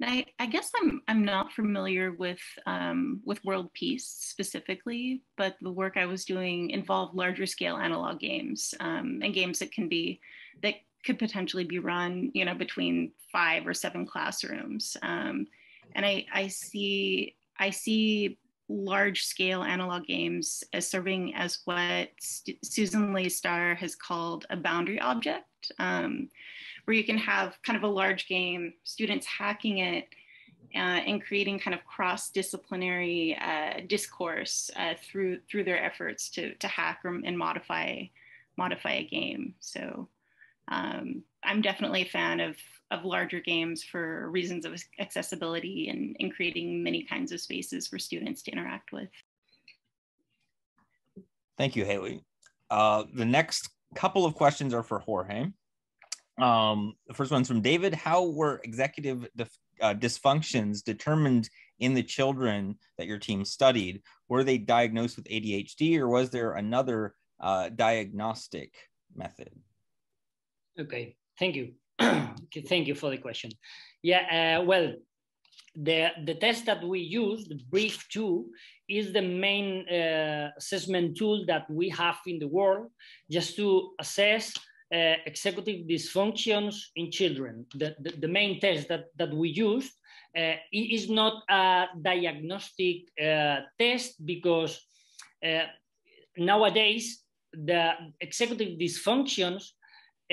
I, I guess I'm I'm not familiar with um, with world peace specifically, but the work I was doing involved larger scale analog games um, and games that can be that could potentially be run, you know, between five or seven classrooms. Um, and I, I see I see large scale analog games as serving as what St- Susan Leigh-Star has called a boundary object, um, where you can have kind of a large game, students hacking it uh, and creating kind of cross disciplinary uh, discourse uh, through through their efforts to, to hack or, and modify modify a game. So um, I'm definitely a fan of of larger games for reasons of accessibility and, and creating many kinds of spaces for students to interact with. Thank you, Hayley. Uh, the next couple of questions are for Jorge. Um, the first one's from David. How were executive uh, dysfunctions determined in the children that your team studied? Were they diagnosed with ADHD or was there another uh, diagnostic method? Okay, thank you. Thank you for the question. Yeah, uh, well, the, the test that we use, the BRIEF 2, is the main uh, assessment tool that we have in the world just to assess uh, executive dysfunctions in children. The, the, the, main test that, that we use uh, is not a diagnostic uh, test because uh, nowadays the executive dysfunctions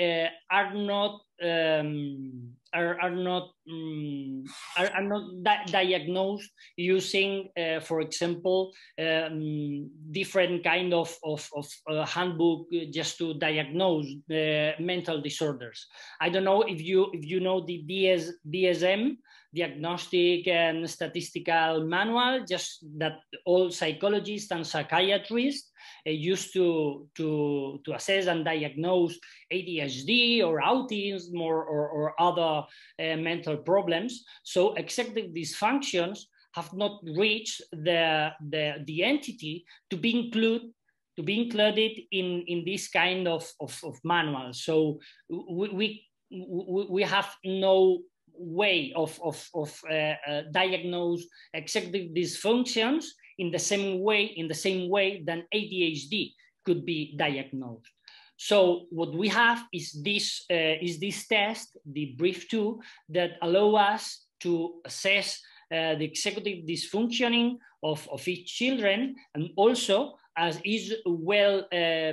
uh, are not um, are, are not um, are, are, not di diagnosed using, uh, for example, um, different kind of of, of uh, handbook just to diagnose the mental disorders. I don't know if you if you know the DS, DSM, diagnostic and statistical manual, just that all psychologists and psychiatrists uh, used to, to, to assess and diagnose ADHD or autism or, or, or other uh, mental problems. So executive dysfunctions have not reached the, the, the entity to be included to be included in, in this kind of, of, of manual. So we, we, we have no way of, of, of uh, uh, diagnose executive dysfunctions in the same way in the same way than ADHD could be diagnosed. So what we have is this uh, is this test, the brief two, that allow us to assess uh, the executive dysfunctioning of, of each children and also as is well uh,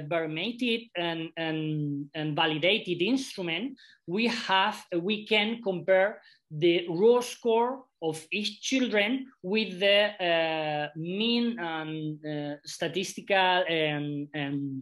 and, and, and validated instrument, we have we can compare the raw score of each children with the uh, mean and uh, statistical and, and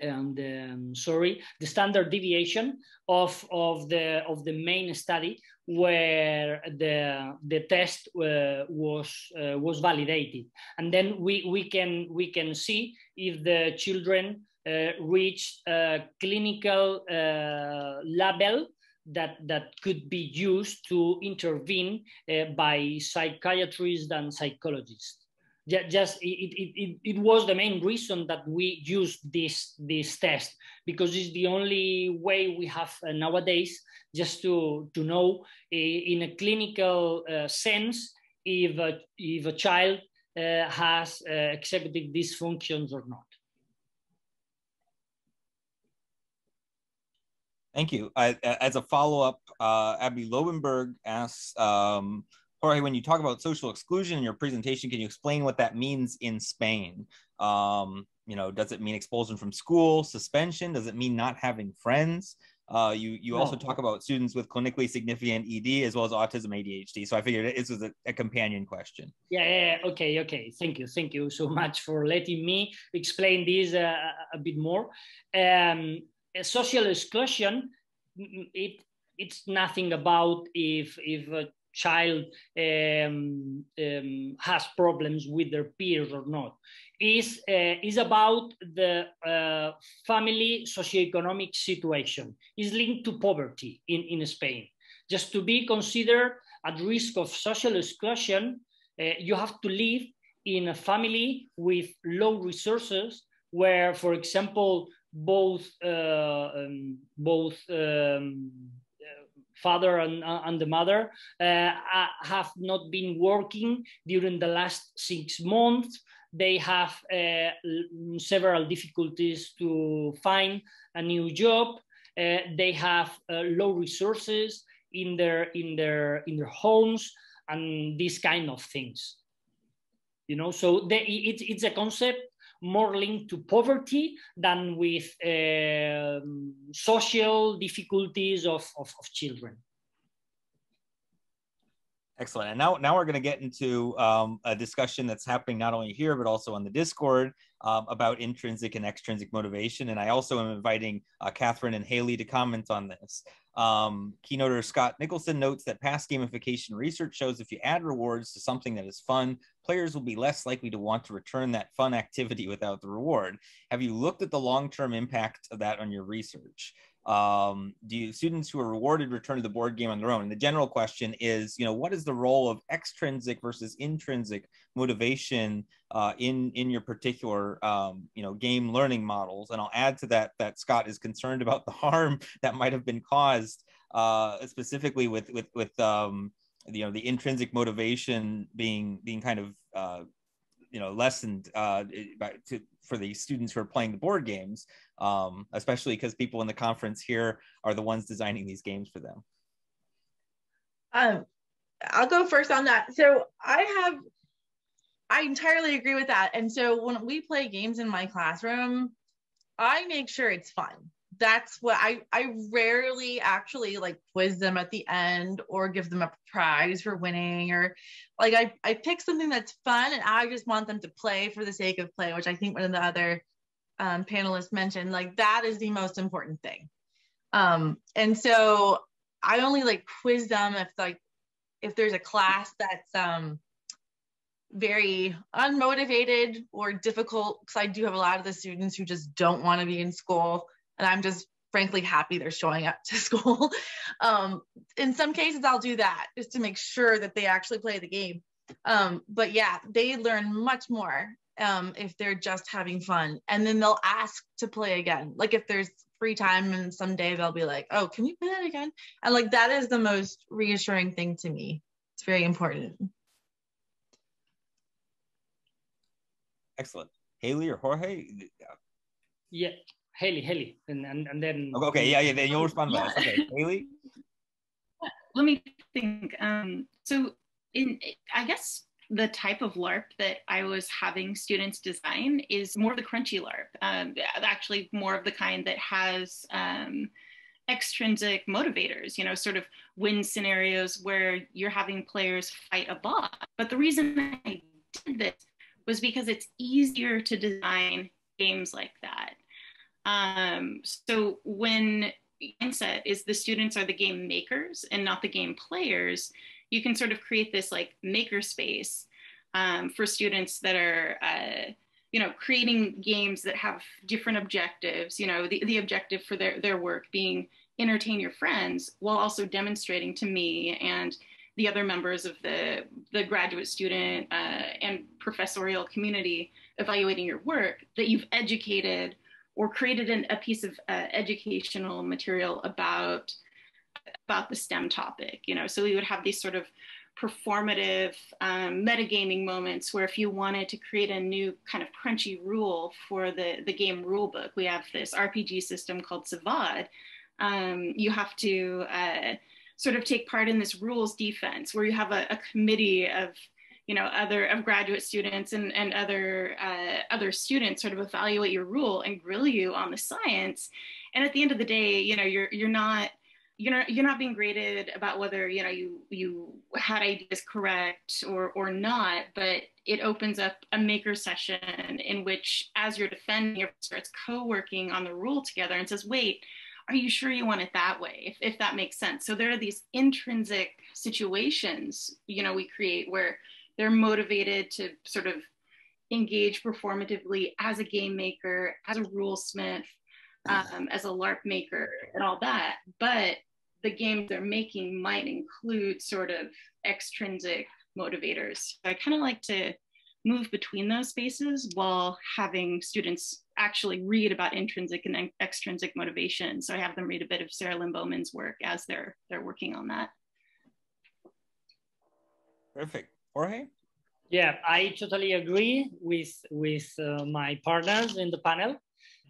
and um, sorry, the standard deviation of, of, the, of the main study where the, the test uh, was, uh, was validated. And then we, we, can, we can see if the children uh, reach a clinical uh, level that, that could be used to intervene uh, by psychiatrists and psychologists just it, it, it, it was the main reason that we used this this test because it's the only way we have uh, nowadays just to to know in a clinical uh, sense if a, if a child uh, has uh, executive dysfunctions or not Thank you. I, as a follow up, uh, Abby Loebenberg asks, um, Jorge, when you talk about social exclusion in your presentation, can you explain what that means in Spain? Um, you know, does it mean expulsion from school, suspension? Does it mean not having friends? Uh, you you no. also talk about students with clinically significant ED as well as autism ADHD. So I figured this was a, a companion question. Yeah, yeah, yeah, okay, okay. Thank you, thank you so much for letting me explain this uh, a bit more. Um, social exclusion, it it's nothing about if if a child um, um, has problems with their peers or not. Is uh, is about the uh, family socioeconomic situation. Is linked to poverty in, in Spain. Just to be considered at risk of social exclusion, uh, you have to live in a family with low resources, where, for example, both uh, um, both um, father and, uh, and the mother uh, have not been working during the last six months. They have uh, several difficulties to find a new job. they have low resources in their in their in their homes and these kind of things you know so they, it, it's a concept more linked to poverty than with uh, social difficulties of, of, of, children. Excellent. And now, now we're going to get into um, a discussion that's happening not only here, but also on the Discord um, about intrinsic and extrinsic motivation. And I also am inviting uh, Catherine and Hayley to comment on this. Um, keynoter Scott Nicholson notes that past gamification research shows if you add rewards to something that is fun, players will be less likely to want to return that fun activity without the reward. Have you looked at the long-term impact of that on your research? Um, do students who are rewarded return to the board game on their own? And the general question is, you know, what is the role of extrinsic versus intrinsic motivation uh, in in your particular, um, you know, game learning models? And I'll add to that that Scott is concerned about the harm that might have been caused, uh, specifically with with with um, you know the intrinsic motivation being being kind of uh, you know lessened uh, by, to, for the students who are playing the board games, um, especially because people in the conference here are the ones designing these games for them. Um, I'll go first on that. So I have, I entirely agree with that. And so when we play games in my classroom, I make sure it's fun that's what I I rarely actually like quiz them at the end or give them a prize for winning or like I I pick something that's fun and I just want them to play for the sake of play, which I think one of the other um, panelists mentioned. Like that is the most important thing. Um, and so I only like quiz them if like if there's a class that's um very unmotivated or difficult because I do have a lot of the students who just don't want to be in school and I'm just frankly happy they're showing up to school. um, in some cases, I'll do that just to make sure that they actually play the game. Um, but yeah, they learn much more um, if they're just having fun. And then they'll ask to play again. Like if there's free time and someday they'll be like, oh, can we play that again? And like that is the most reassuring thing to me. It's very important. Excellent. Hayley or Jorge? Yeah, Hayley, Hayley, and and, and then. Okay, yeah, yeah. Then you'll respond to yeah. that. Okay, Hayley. Let me think. Um, so, in I guess the type of LARP that I was having students design is more the crunchy LARP. Um, actually, more of the kind that has um, extrinsic motivators. You know, sort of win scenarios where you're having players fight a boss. But the reason I did this was because it's easier to design games like that. Um, so when mindset is the students are the game makers and not the game players, you can sort of create this like maker space um, for students that are, uh, you know, creating games that have different objectives. You know, the, the objective for their their work being entertain your friends while also demonstrating to me and the other members of the the graduate student uh, and professorial community evaluating your work that you've educated or created an, a piece of uh, educational material about about the STEM topic. You know, so we would have these sort of performative um, metagaming moments where if you wanted to create a new kind of crunchy rule for the, the game rule book, we have this RPG system called Savad. Um, you have to uh, sort of take part in this rules defense where you have a, a committee of you know other of graduate students and, and other uh, other students sort of evaluate your rule and grill you on the science. And at the end of the day you know you're you're not you're not you're not being graded about whether you know you you had ideas correct or or not but it opens up a maker session in which as you're defending your starts co-working on the rule together and says wait are you sure you want it that way? If, if that makes sense. So there are these intrinsic situations you know we create where they're motivated to sort of engage performatively as a game maker, as a rule smith, um, as a LARP maker, and all that. But the games they're making might include sort of extrinsic motivators. I kind of like to move between those spaces while having students actually read about intrinsic and extrinsic motivation. So I have them read a bit of Sarah Lynne Bowman's work as they're they're working on that. Perfect. Jorge? Yeah, I totally agree with with uh, my partners in the panel,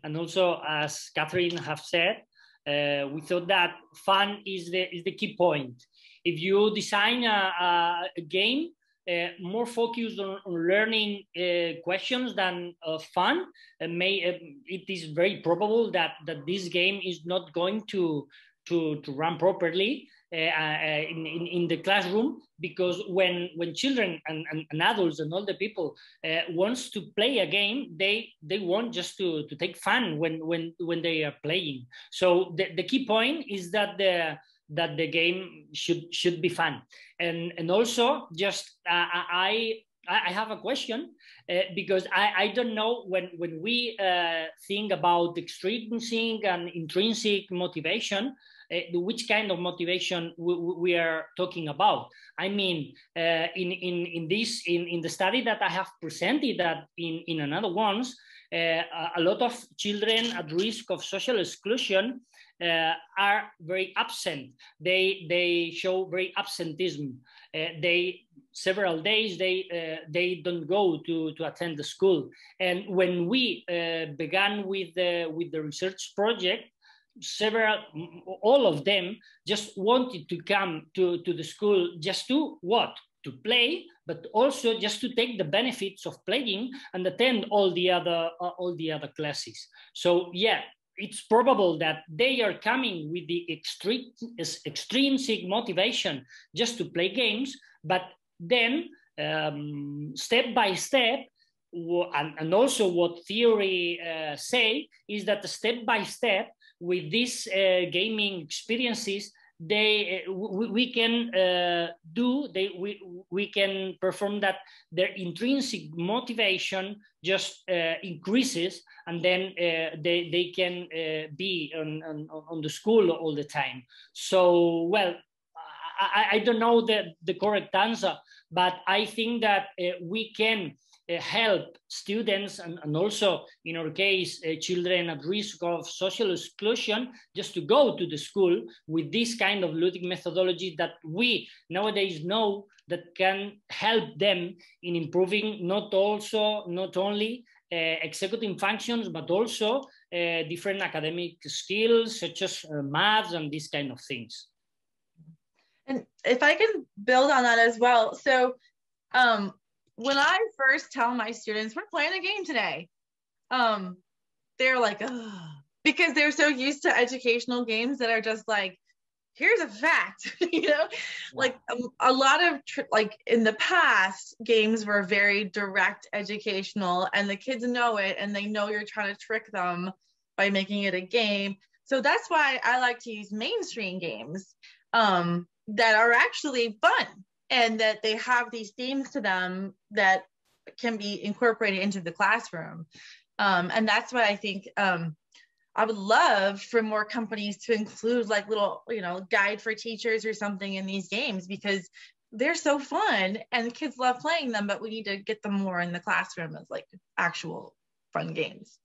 and also as Catherine have said, uh, we thought that fun is the is the key point. If you design a, a game uh, more focused on, on learning uh, questions than uh, fun, may uh, it is very probable that that this game is not going to to to run properly in, in, in, the classroom because when when children and, and, and adults and all the people uh, wants to play a game they they want just to, to take fun when when when they are playing. So the, the key point is that the that the game should should be fun. And and also just uh, i I have a question uh, because I, I don't know when, when we uh, think about extrinsic and intrinsic motivation, uh, which kind of motivation we, we, are talking about. I mean, uh, in, in, in this, in, in the study that I have presented that in, in another ones, uh, a lot of children at risk of social exclusion uh, are very absent. They, they show very absenteeism. Uh, they several days they uh, they don't go to to attend the school and when we uh, began with the with the research project several all of them just wanted to come to, to the school just to what? To play but also just to take the benefits of playing and attend all the other uh, all the other classes. So yeah it's probable that they are coming with the extreme, extrinsic motivation just to play games, but then um, step by step, and, also what theory uh, say is that step by step with these uh, gaming experiences, they uh, we, we, can uh, do they we, we can perform that their intrinsic motivation just increases and then they, they can be on, on, on the school all the time. So well I, I don't know the, the correct answer but i think that uh, we can help students and, and, also in our case uh, children at risk of social exclusion just to go to the school with this kind of ludic methodology that we nowadays know that can help them in improving not also not only uh, executive functions but also uh, different academic skills such as uh, maths and these kind of things. And if i can build on that as well so um, when I first tell my students we're playing a game today, um, they're like, Ugh. because they're so used to educational games that are just like, here's a fact, you know, like a, um, a lot of tr- like in the past, games were very direct educational, and the kids know it, and they know you're trying to trick them by making it a game. So that's why I like to use mainstream games um, that are actually fun and that they have these themes to them that can be incorporated into the classroom. Um, and that's why I think um, I would love for more companies to include like little, you know, guide for teachers or something in these games because they're so fun and kids love playing them, but we need to get them more in the classroom as like actual fun games.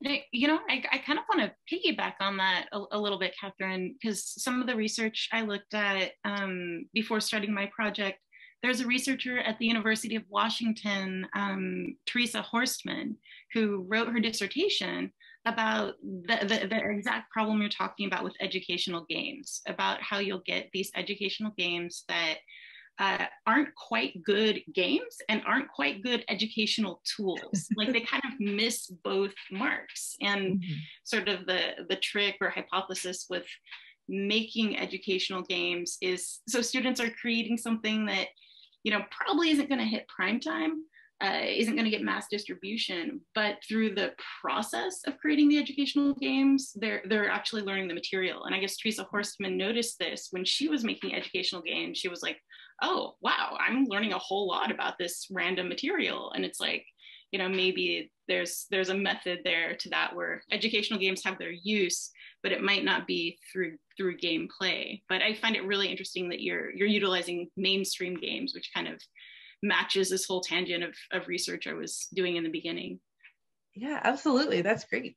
You know, I, I kind of want to piggyback on that a, a little bit, Catherine, because some of the research I looked at um, before starting my project, there's a researcher at the University of Washington, um, Teresa Horstman, who wrote her dissertation about the, the, the, exact problem you're talking about with educational games, about how you'll get these educational games that uh, aren't quite good games and aren't quite good educational tools. like they kind of miss both marks. And mm-hmm. sort of the the trick or hypothesis with making educational games is so students are creating something that you know probably isn't going to hit prime time uh, isn't going to get mass distribution, but through the process of creating the educational games, they're they're actually learning the material. And I guess Teresa Horstman noticed this when she was making educational games. She was like, "Oh, wow, I'm learning a whole lot about this random material." And it's like, you know, maybe there's there's a method there to that where educational games have their use, but it might not be through through gameplay. But I find it really interesting that you're you're utilizing mainstream games, which kind of matches this whole tangent of, of research I was doing in the beginning. Yeah, absolutely. That's great.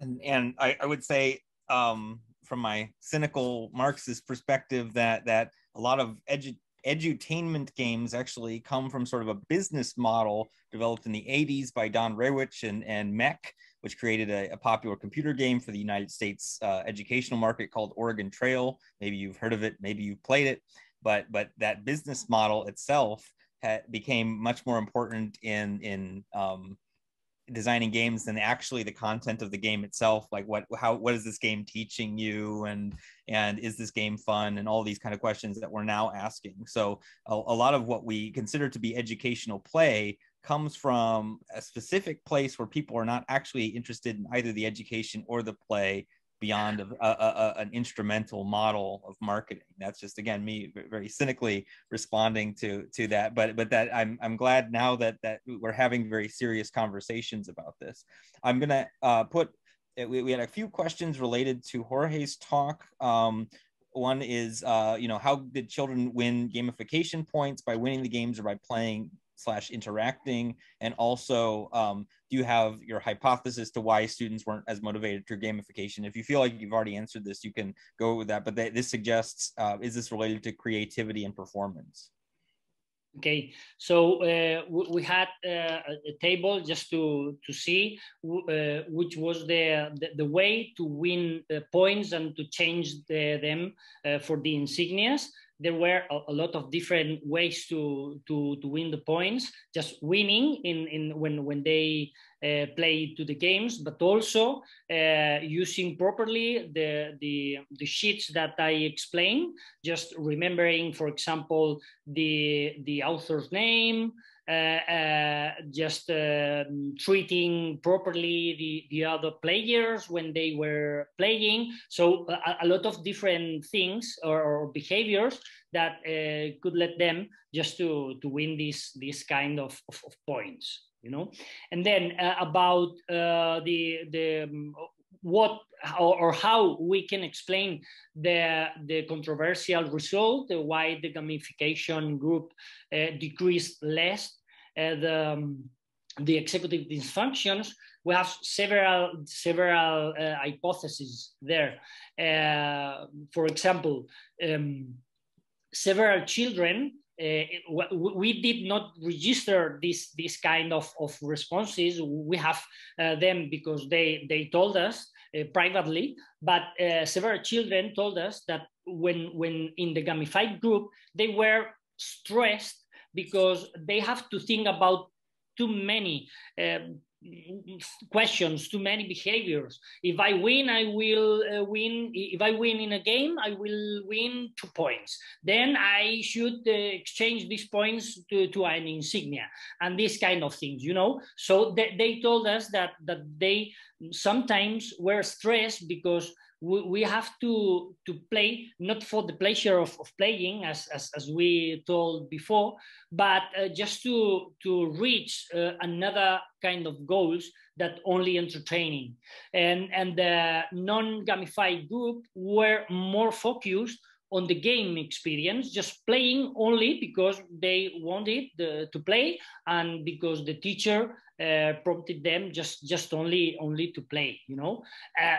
And and I, I would say um, from my cynical Marxist perspective that that a lot of edu- edutainment games actually come from sort of a business model developed in the 80s by Don Rawitsch and, and MECC, which created a, a, popular computer game for the United States uh, educational market called Oregon Trail. Maybe you've heard of it, maybe you've played it but but that business model itself had, became much more important in in um, designing games than actually the content of the game itself like what how what is this game teaching you and and is this game fun and all these kind of questions that we're now asking. So a, a lot of what we consider to be educational play comes from a specific place where people are not actually interested in either the education or the play beyond a, a, a, an instrumental model of marketing. That's just again me very cynically responding to to that. But but that I'm I'm glad now that that we're having very serious conversations about this. I'm gonna uh, put we, we had a few questions related to Jorge's talk. Um, one is, uh, you know, how did children win gamification points by winning the games or by playing slash interacting. And also um, do you have your hypothesis to why students weren't as motivated through gamification? If you feel like you've already answered this you can go with that. But this suggests uh, is this related to creativity and performance? Okay, so uh, we had uh, a table just to to see uh, which was the, the, the way to win points and to change the, them uh, for the insignias. There were a, a, lot of different ways to, to, to win the points, just winning in, in when, when they uh, play to the games, but also uh, using properly the, the, the sheets that I explained, just remembering, for example, the, the author's name, just um, treating properly the, the other players when they were playing. So a, a lot of different things or, or behaviors that uh, could let them just to, to win this, this kind of, of, of points, you know? And then about uh, the, the um, what or, how we can explain the, the controversial result, why the gamification group uh, decreased less uh, the, um, the executive dysfunctions, we have several, several uh, hypotheses there. Uh, for example, um, several children uh, we did not register this this kind of, of responses. We have uh, them because they they told us uh, privately, but several children told us that when when in the gamified group they were stressed because they have to think about too many questions, too many behaviors. If I win, I will uh, win. If I win in a game, I will win two points. Then I should uh, exchange these points to, to an insignia and these kind of things, you know. So they, they told us that that they sometimes were stressed because we, have to to play not for the pleasure of, of playing as, as, as we told before but uh, just to to reach uh, another kind of goals that only entertaining. And and the non-gamified group were more focused on the game experience just playing only because they wanted the, to play and because the teacher uh, prompted them just just only only to play you know? Uh,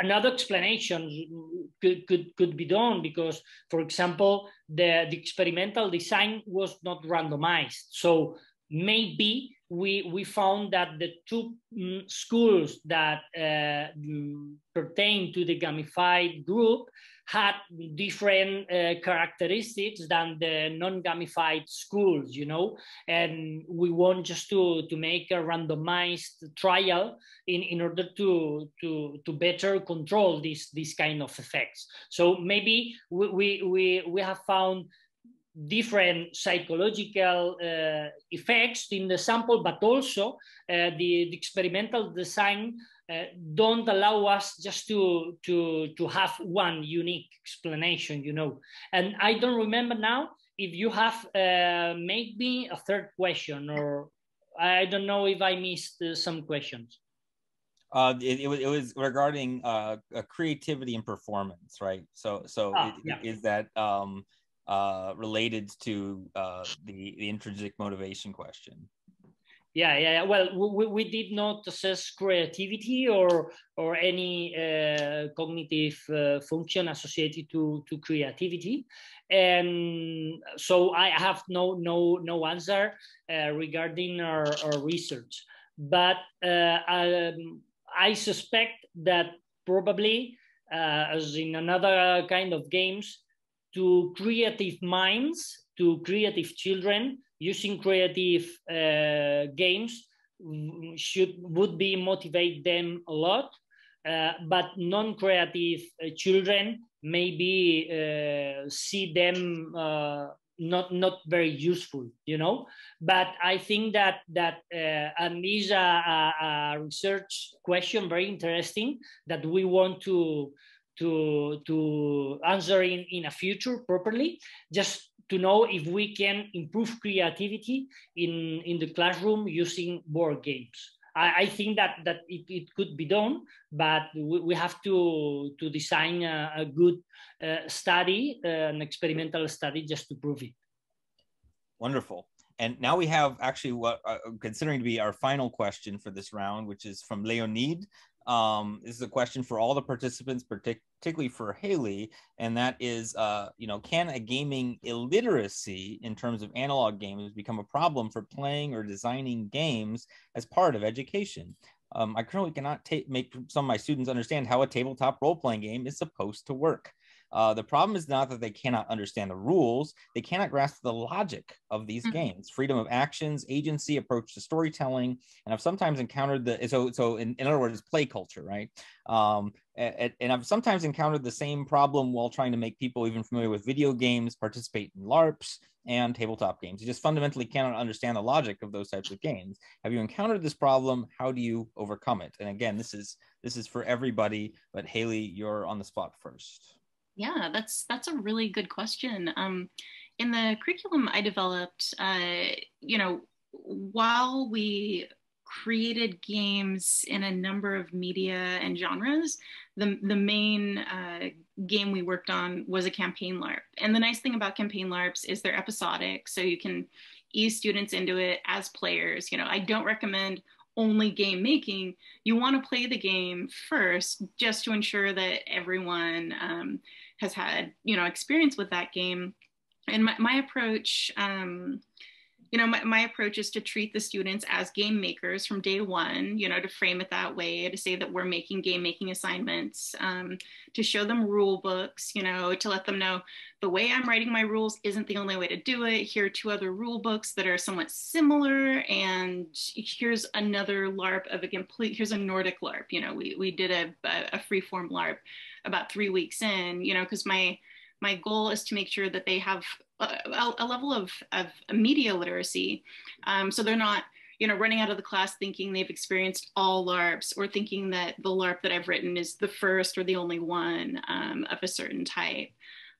another explanation could, could, could be done because, for example, the, the experimental design was not randomized. So maybe we, we found that the two mm, schools that uh, mm, pertain to the gamified group had different uh, characteristics than the non-gamified schools, you know, and we want just to, to make a randomized trial in, in order to, to, to better control these, these kind of effects. So maybe we, we, we, we have found different psychological uh, effects in the sample, but also uh, the, the, experimental design uh, don't allow us just to, to, to have one unique explanation, you know. And I don't remember now if you have uh, made me a third question or I don't know if I missed uh, some questions. Uh, it, it, was, it was regarding uh, creativity and performance, right? So, so ah, it, yeah. is that um, uh, related to uh, the, the intrinsic motivation question? Yeah, yeah, yeah. Well, we, we did not assess creativity or or any uh, cognitive uh, function associated to, to creativity, and so I have no no no answer uh, regarding our, our research. But uh, um, I suspect that probably, uh, as in another kind of games, to creative minds, to creative children, using creative uh, games should would be motivate them a lot. Uh, but non-creative uh, children maybe uh, see them uh, not not very useful you know but i think that that uh, and is a, a, a, research question very interesting that we want to to to answer in in a future properly just to know if we can improve creativity in in the classroom using board games. I, I think that that it, it could be done but we, we have to to design a, a good uh, study uh, an experimental study just to prove it. Wonderful. And now we have actually what uh, considering to be our final question for this round, which is from Leonid. Um, this is a question for all the participants, particularly for Hayley, and that is, uh, you know, can a gaming illiteracy in terms of analog games become a problem for playing or designing games as part of education? Um, I currently cannot ta- make some of my students understand how a tabletop role playing game is supposed to work. Uh, the problem is not that they cannot understand the rules, they cannot grasp the logic of these mm-hmm. games, freedom of actions, agency, approach to storytelling. And I've sometimes encountered the, so, so in, in other words, play culture, right? Um, and, and I've sometimes encountered the same problem while trying to make people even familiar with video games participate in LARPs and tabletop games. You just fundamentally cannot understand the logic of those types of games. Have you encountered this problem? How do you overcome it? And again, this is this is for everybody, but Hayley, you're on the spot first. Yeah, that's that's a really good question. Um, in the curriculum I developed, uh, you know, while we created games in a number of media and genres, the the main uh, game we worked on was a campaign LARP. And the nice thing about campaign LARPs is they're episodic, so you can ease students into it as players. You know, I don't recommend only game making, you want to play the game first just to ensure that everyone um, has had, you know, experience with that game. And my, my approach, um, you know, my, my approach is to treat the students as game makers from day one, you know, to frame it that way, to say that we're making game making assignments, um, to show them rule books, you know, to let them know the way I'm writing my rules isn't the only way to do it. Here are two other rule books that are somewhat similar. And here's another LARP of a complete, here's a Nordic LARP, you know, we, we did a, a free form LARP about three weeks in, you know, because my, my goal is to make sure that they have a, a level of, of media literacy. Um, so they're not, you know, running out of the class thinking they've experienced all LARPs or thinking that the LARP that I've written is the first or the only one um, of a certain type.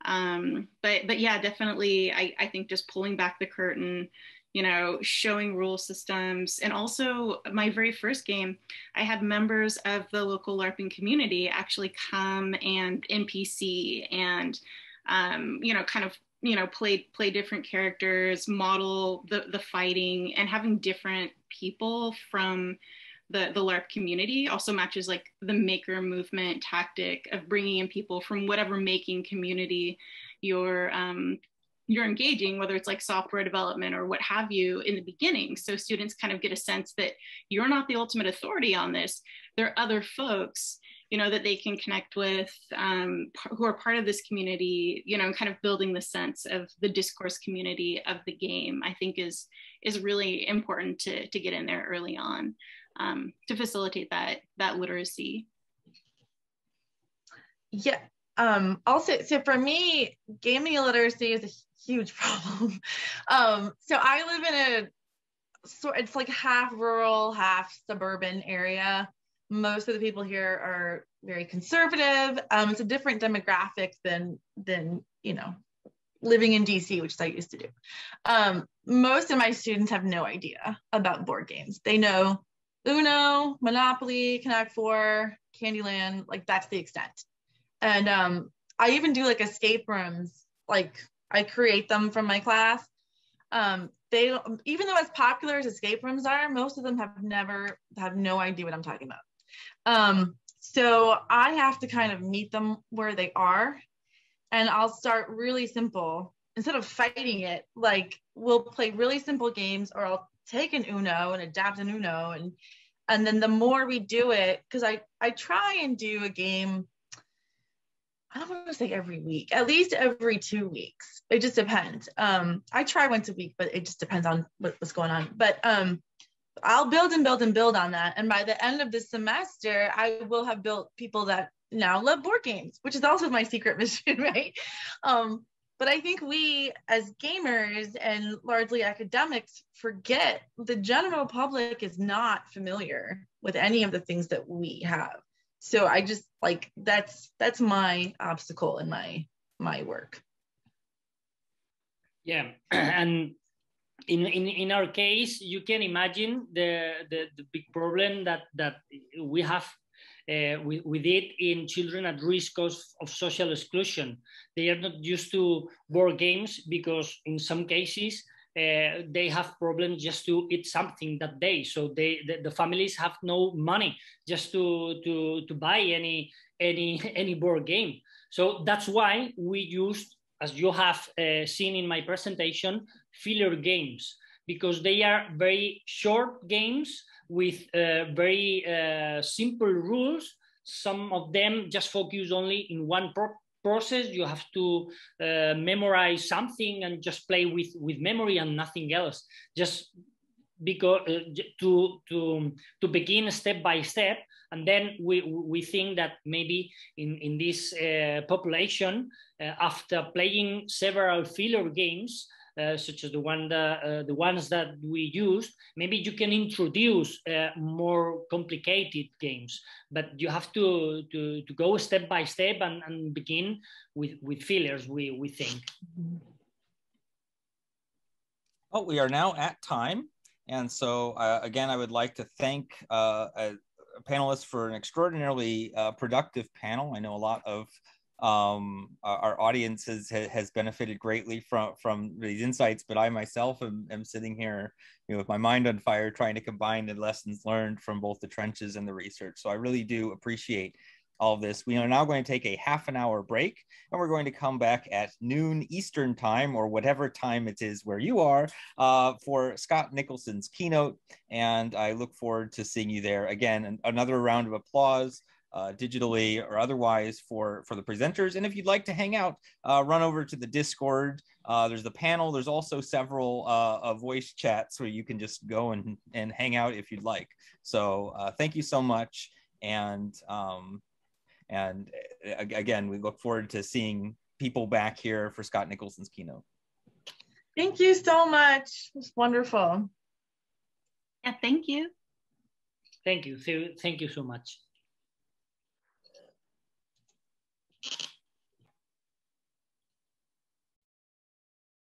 Um, but, but yeah, definitely, I, I think just pulling back the curtain, you know, showing rule systems. And also, my very first game, I had members of the local LARPing community actually come and NPC and, um, you know, kind of you know play play different characters model the the fighting and having different people from the the larp community also matches like the maker movement tactic of bringing in people from whatever making community you're um, you're engaging whether it's like software development or what have you in the beginning so students kind of get a sense that you're not the ultimate authority on this there are other folks you know, that they can connect with um, who are part of this community, you know, kind of building the sense of the discourse community of the game, I think is is really important to, to get in there early on um, to facilitate that that literacy. Yeah. Um, also, so for me, gaming literacy is a huge problem. um, so I live in a so it's like half rural, half suburban area most of the people here are very conservative. Um, it's a different demographic than than you know living in DC, which I used to do. Um, most of my students have no idea about board games. They know Uno, Monopoly, Connect Four, Candyland, like that's the extent. And um, I even do like escape rooms, like I create them from my class. Um, they even though as popular as escape rooms are, most of them have never have no idea what I'm talking about. Um, so I have to kind of meet them where they are. And I'll start really simple. Instead of fighting it, like we'll play really simple games or I'll take an Uno and adapt an Uno and and then the more we do it, because I I try and do a game, I don't want to say every week, at least every two weeks. It just depends. Um, I try once a week, but it just depends on what, what's going on. But um, I'll build and build and build on that. And by the end of the semester, I will have built people that now love board games, which is also my secret mission, right? Um, but I think we as gamers and largely academics forget the general public is not familiar with any of the things that we have. So I just like that's that's my obstacle in my my work. Yeah, and in, in, in our case, you can imagine the, the, the big problem that, that we have uh, with, with it in children at risk of, of social exclusion. They are not used to board games because in some cases uh, they have problems just to eat something that day. So they the, the, families have no money just to, to, to buy any any any board game. So that's why we used as you have uh, seen in my presentation, filler games, because they are very short games with uh, very uh, simple rules. Some of them just focus only in one process. You have to uh, memorize something and just play with with memory and nothing else. Just because uh, to to to begin step by step and then we we think that maybe in in this uh, population uh, after playing several filler games such as the one that, uh, the ones that we use, maybe you can introduce uh, more complicated games, but you have to, to, to go step by step and, and begin with, with fillers, we, we think. Oh, we are now at time. And so, uh, again, I would like to thank uh, a, a panelist for an extraordinarily uh, productive panel. I know a lot of um, our audience has, has benefited greatly from, from these insights, but I myself am, am sitting here you know, with my mind on fire, trying to combine the lessons learned from both the trenches and the research. So I really do appreciate all of this. We are now going to take a half an hour break and we're going to come back at noon Eastern time or whatever time it is where you are uh, for Scott Nicholson's keynote. And I look forward to seeing you there again. Another round of applause. Uh, digitally or otherwise for for the presenters and if you'd like to hang out uh, run over to the discord uh, there's the panel there's also several uh, voice chats where you can just go and and hang out if you'd like so uh, thank you so much and um, and uh, again, we look forward to seeing people back here for Scott Nicholson's keynote. Thank you so much. It's wonderful. Yeah, thank you. Thank you. Thank you so much.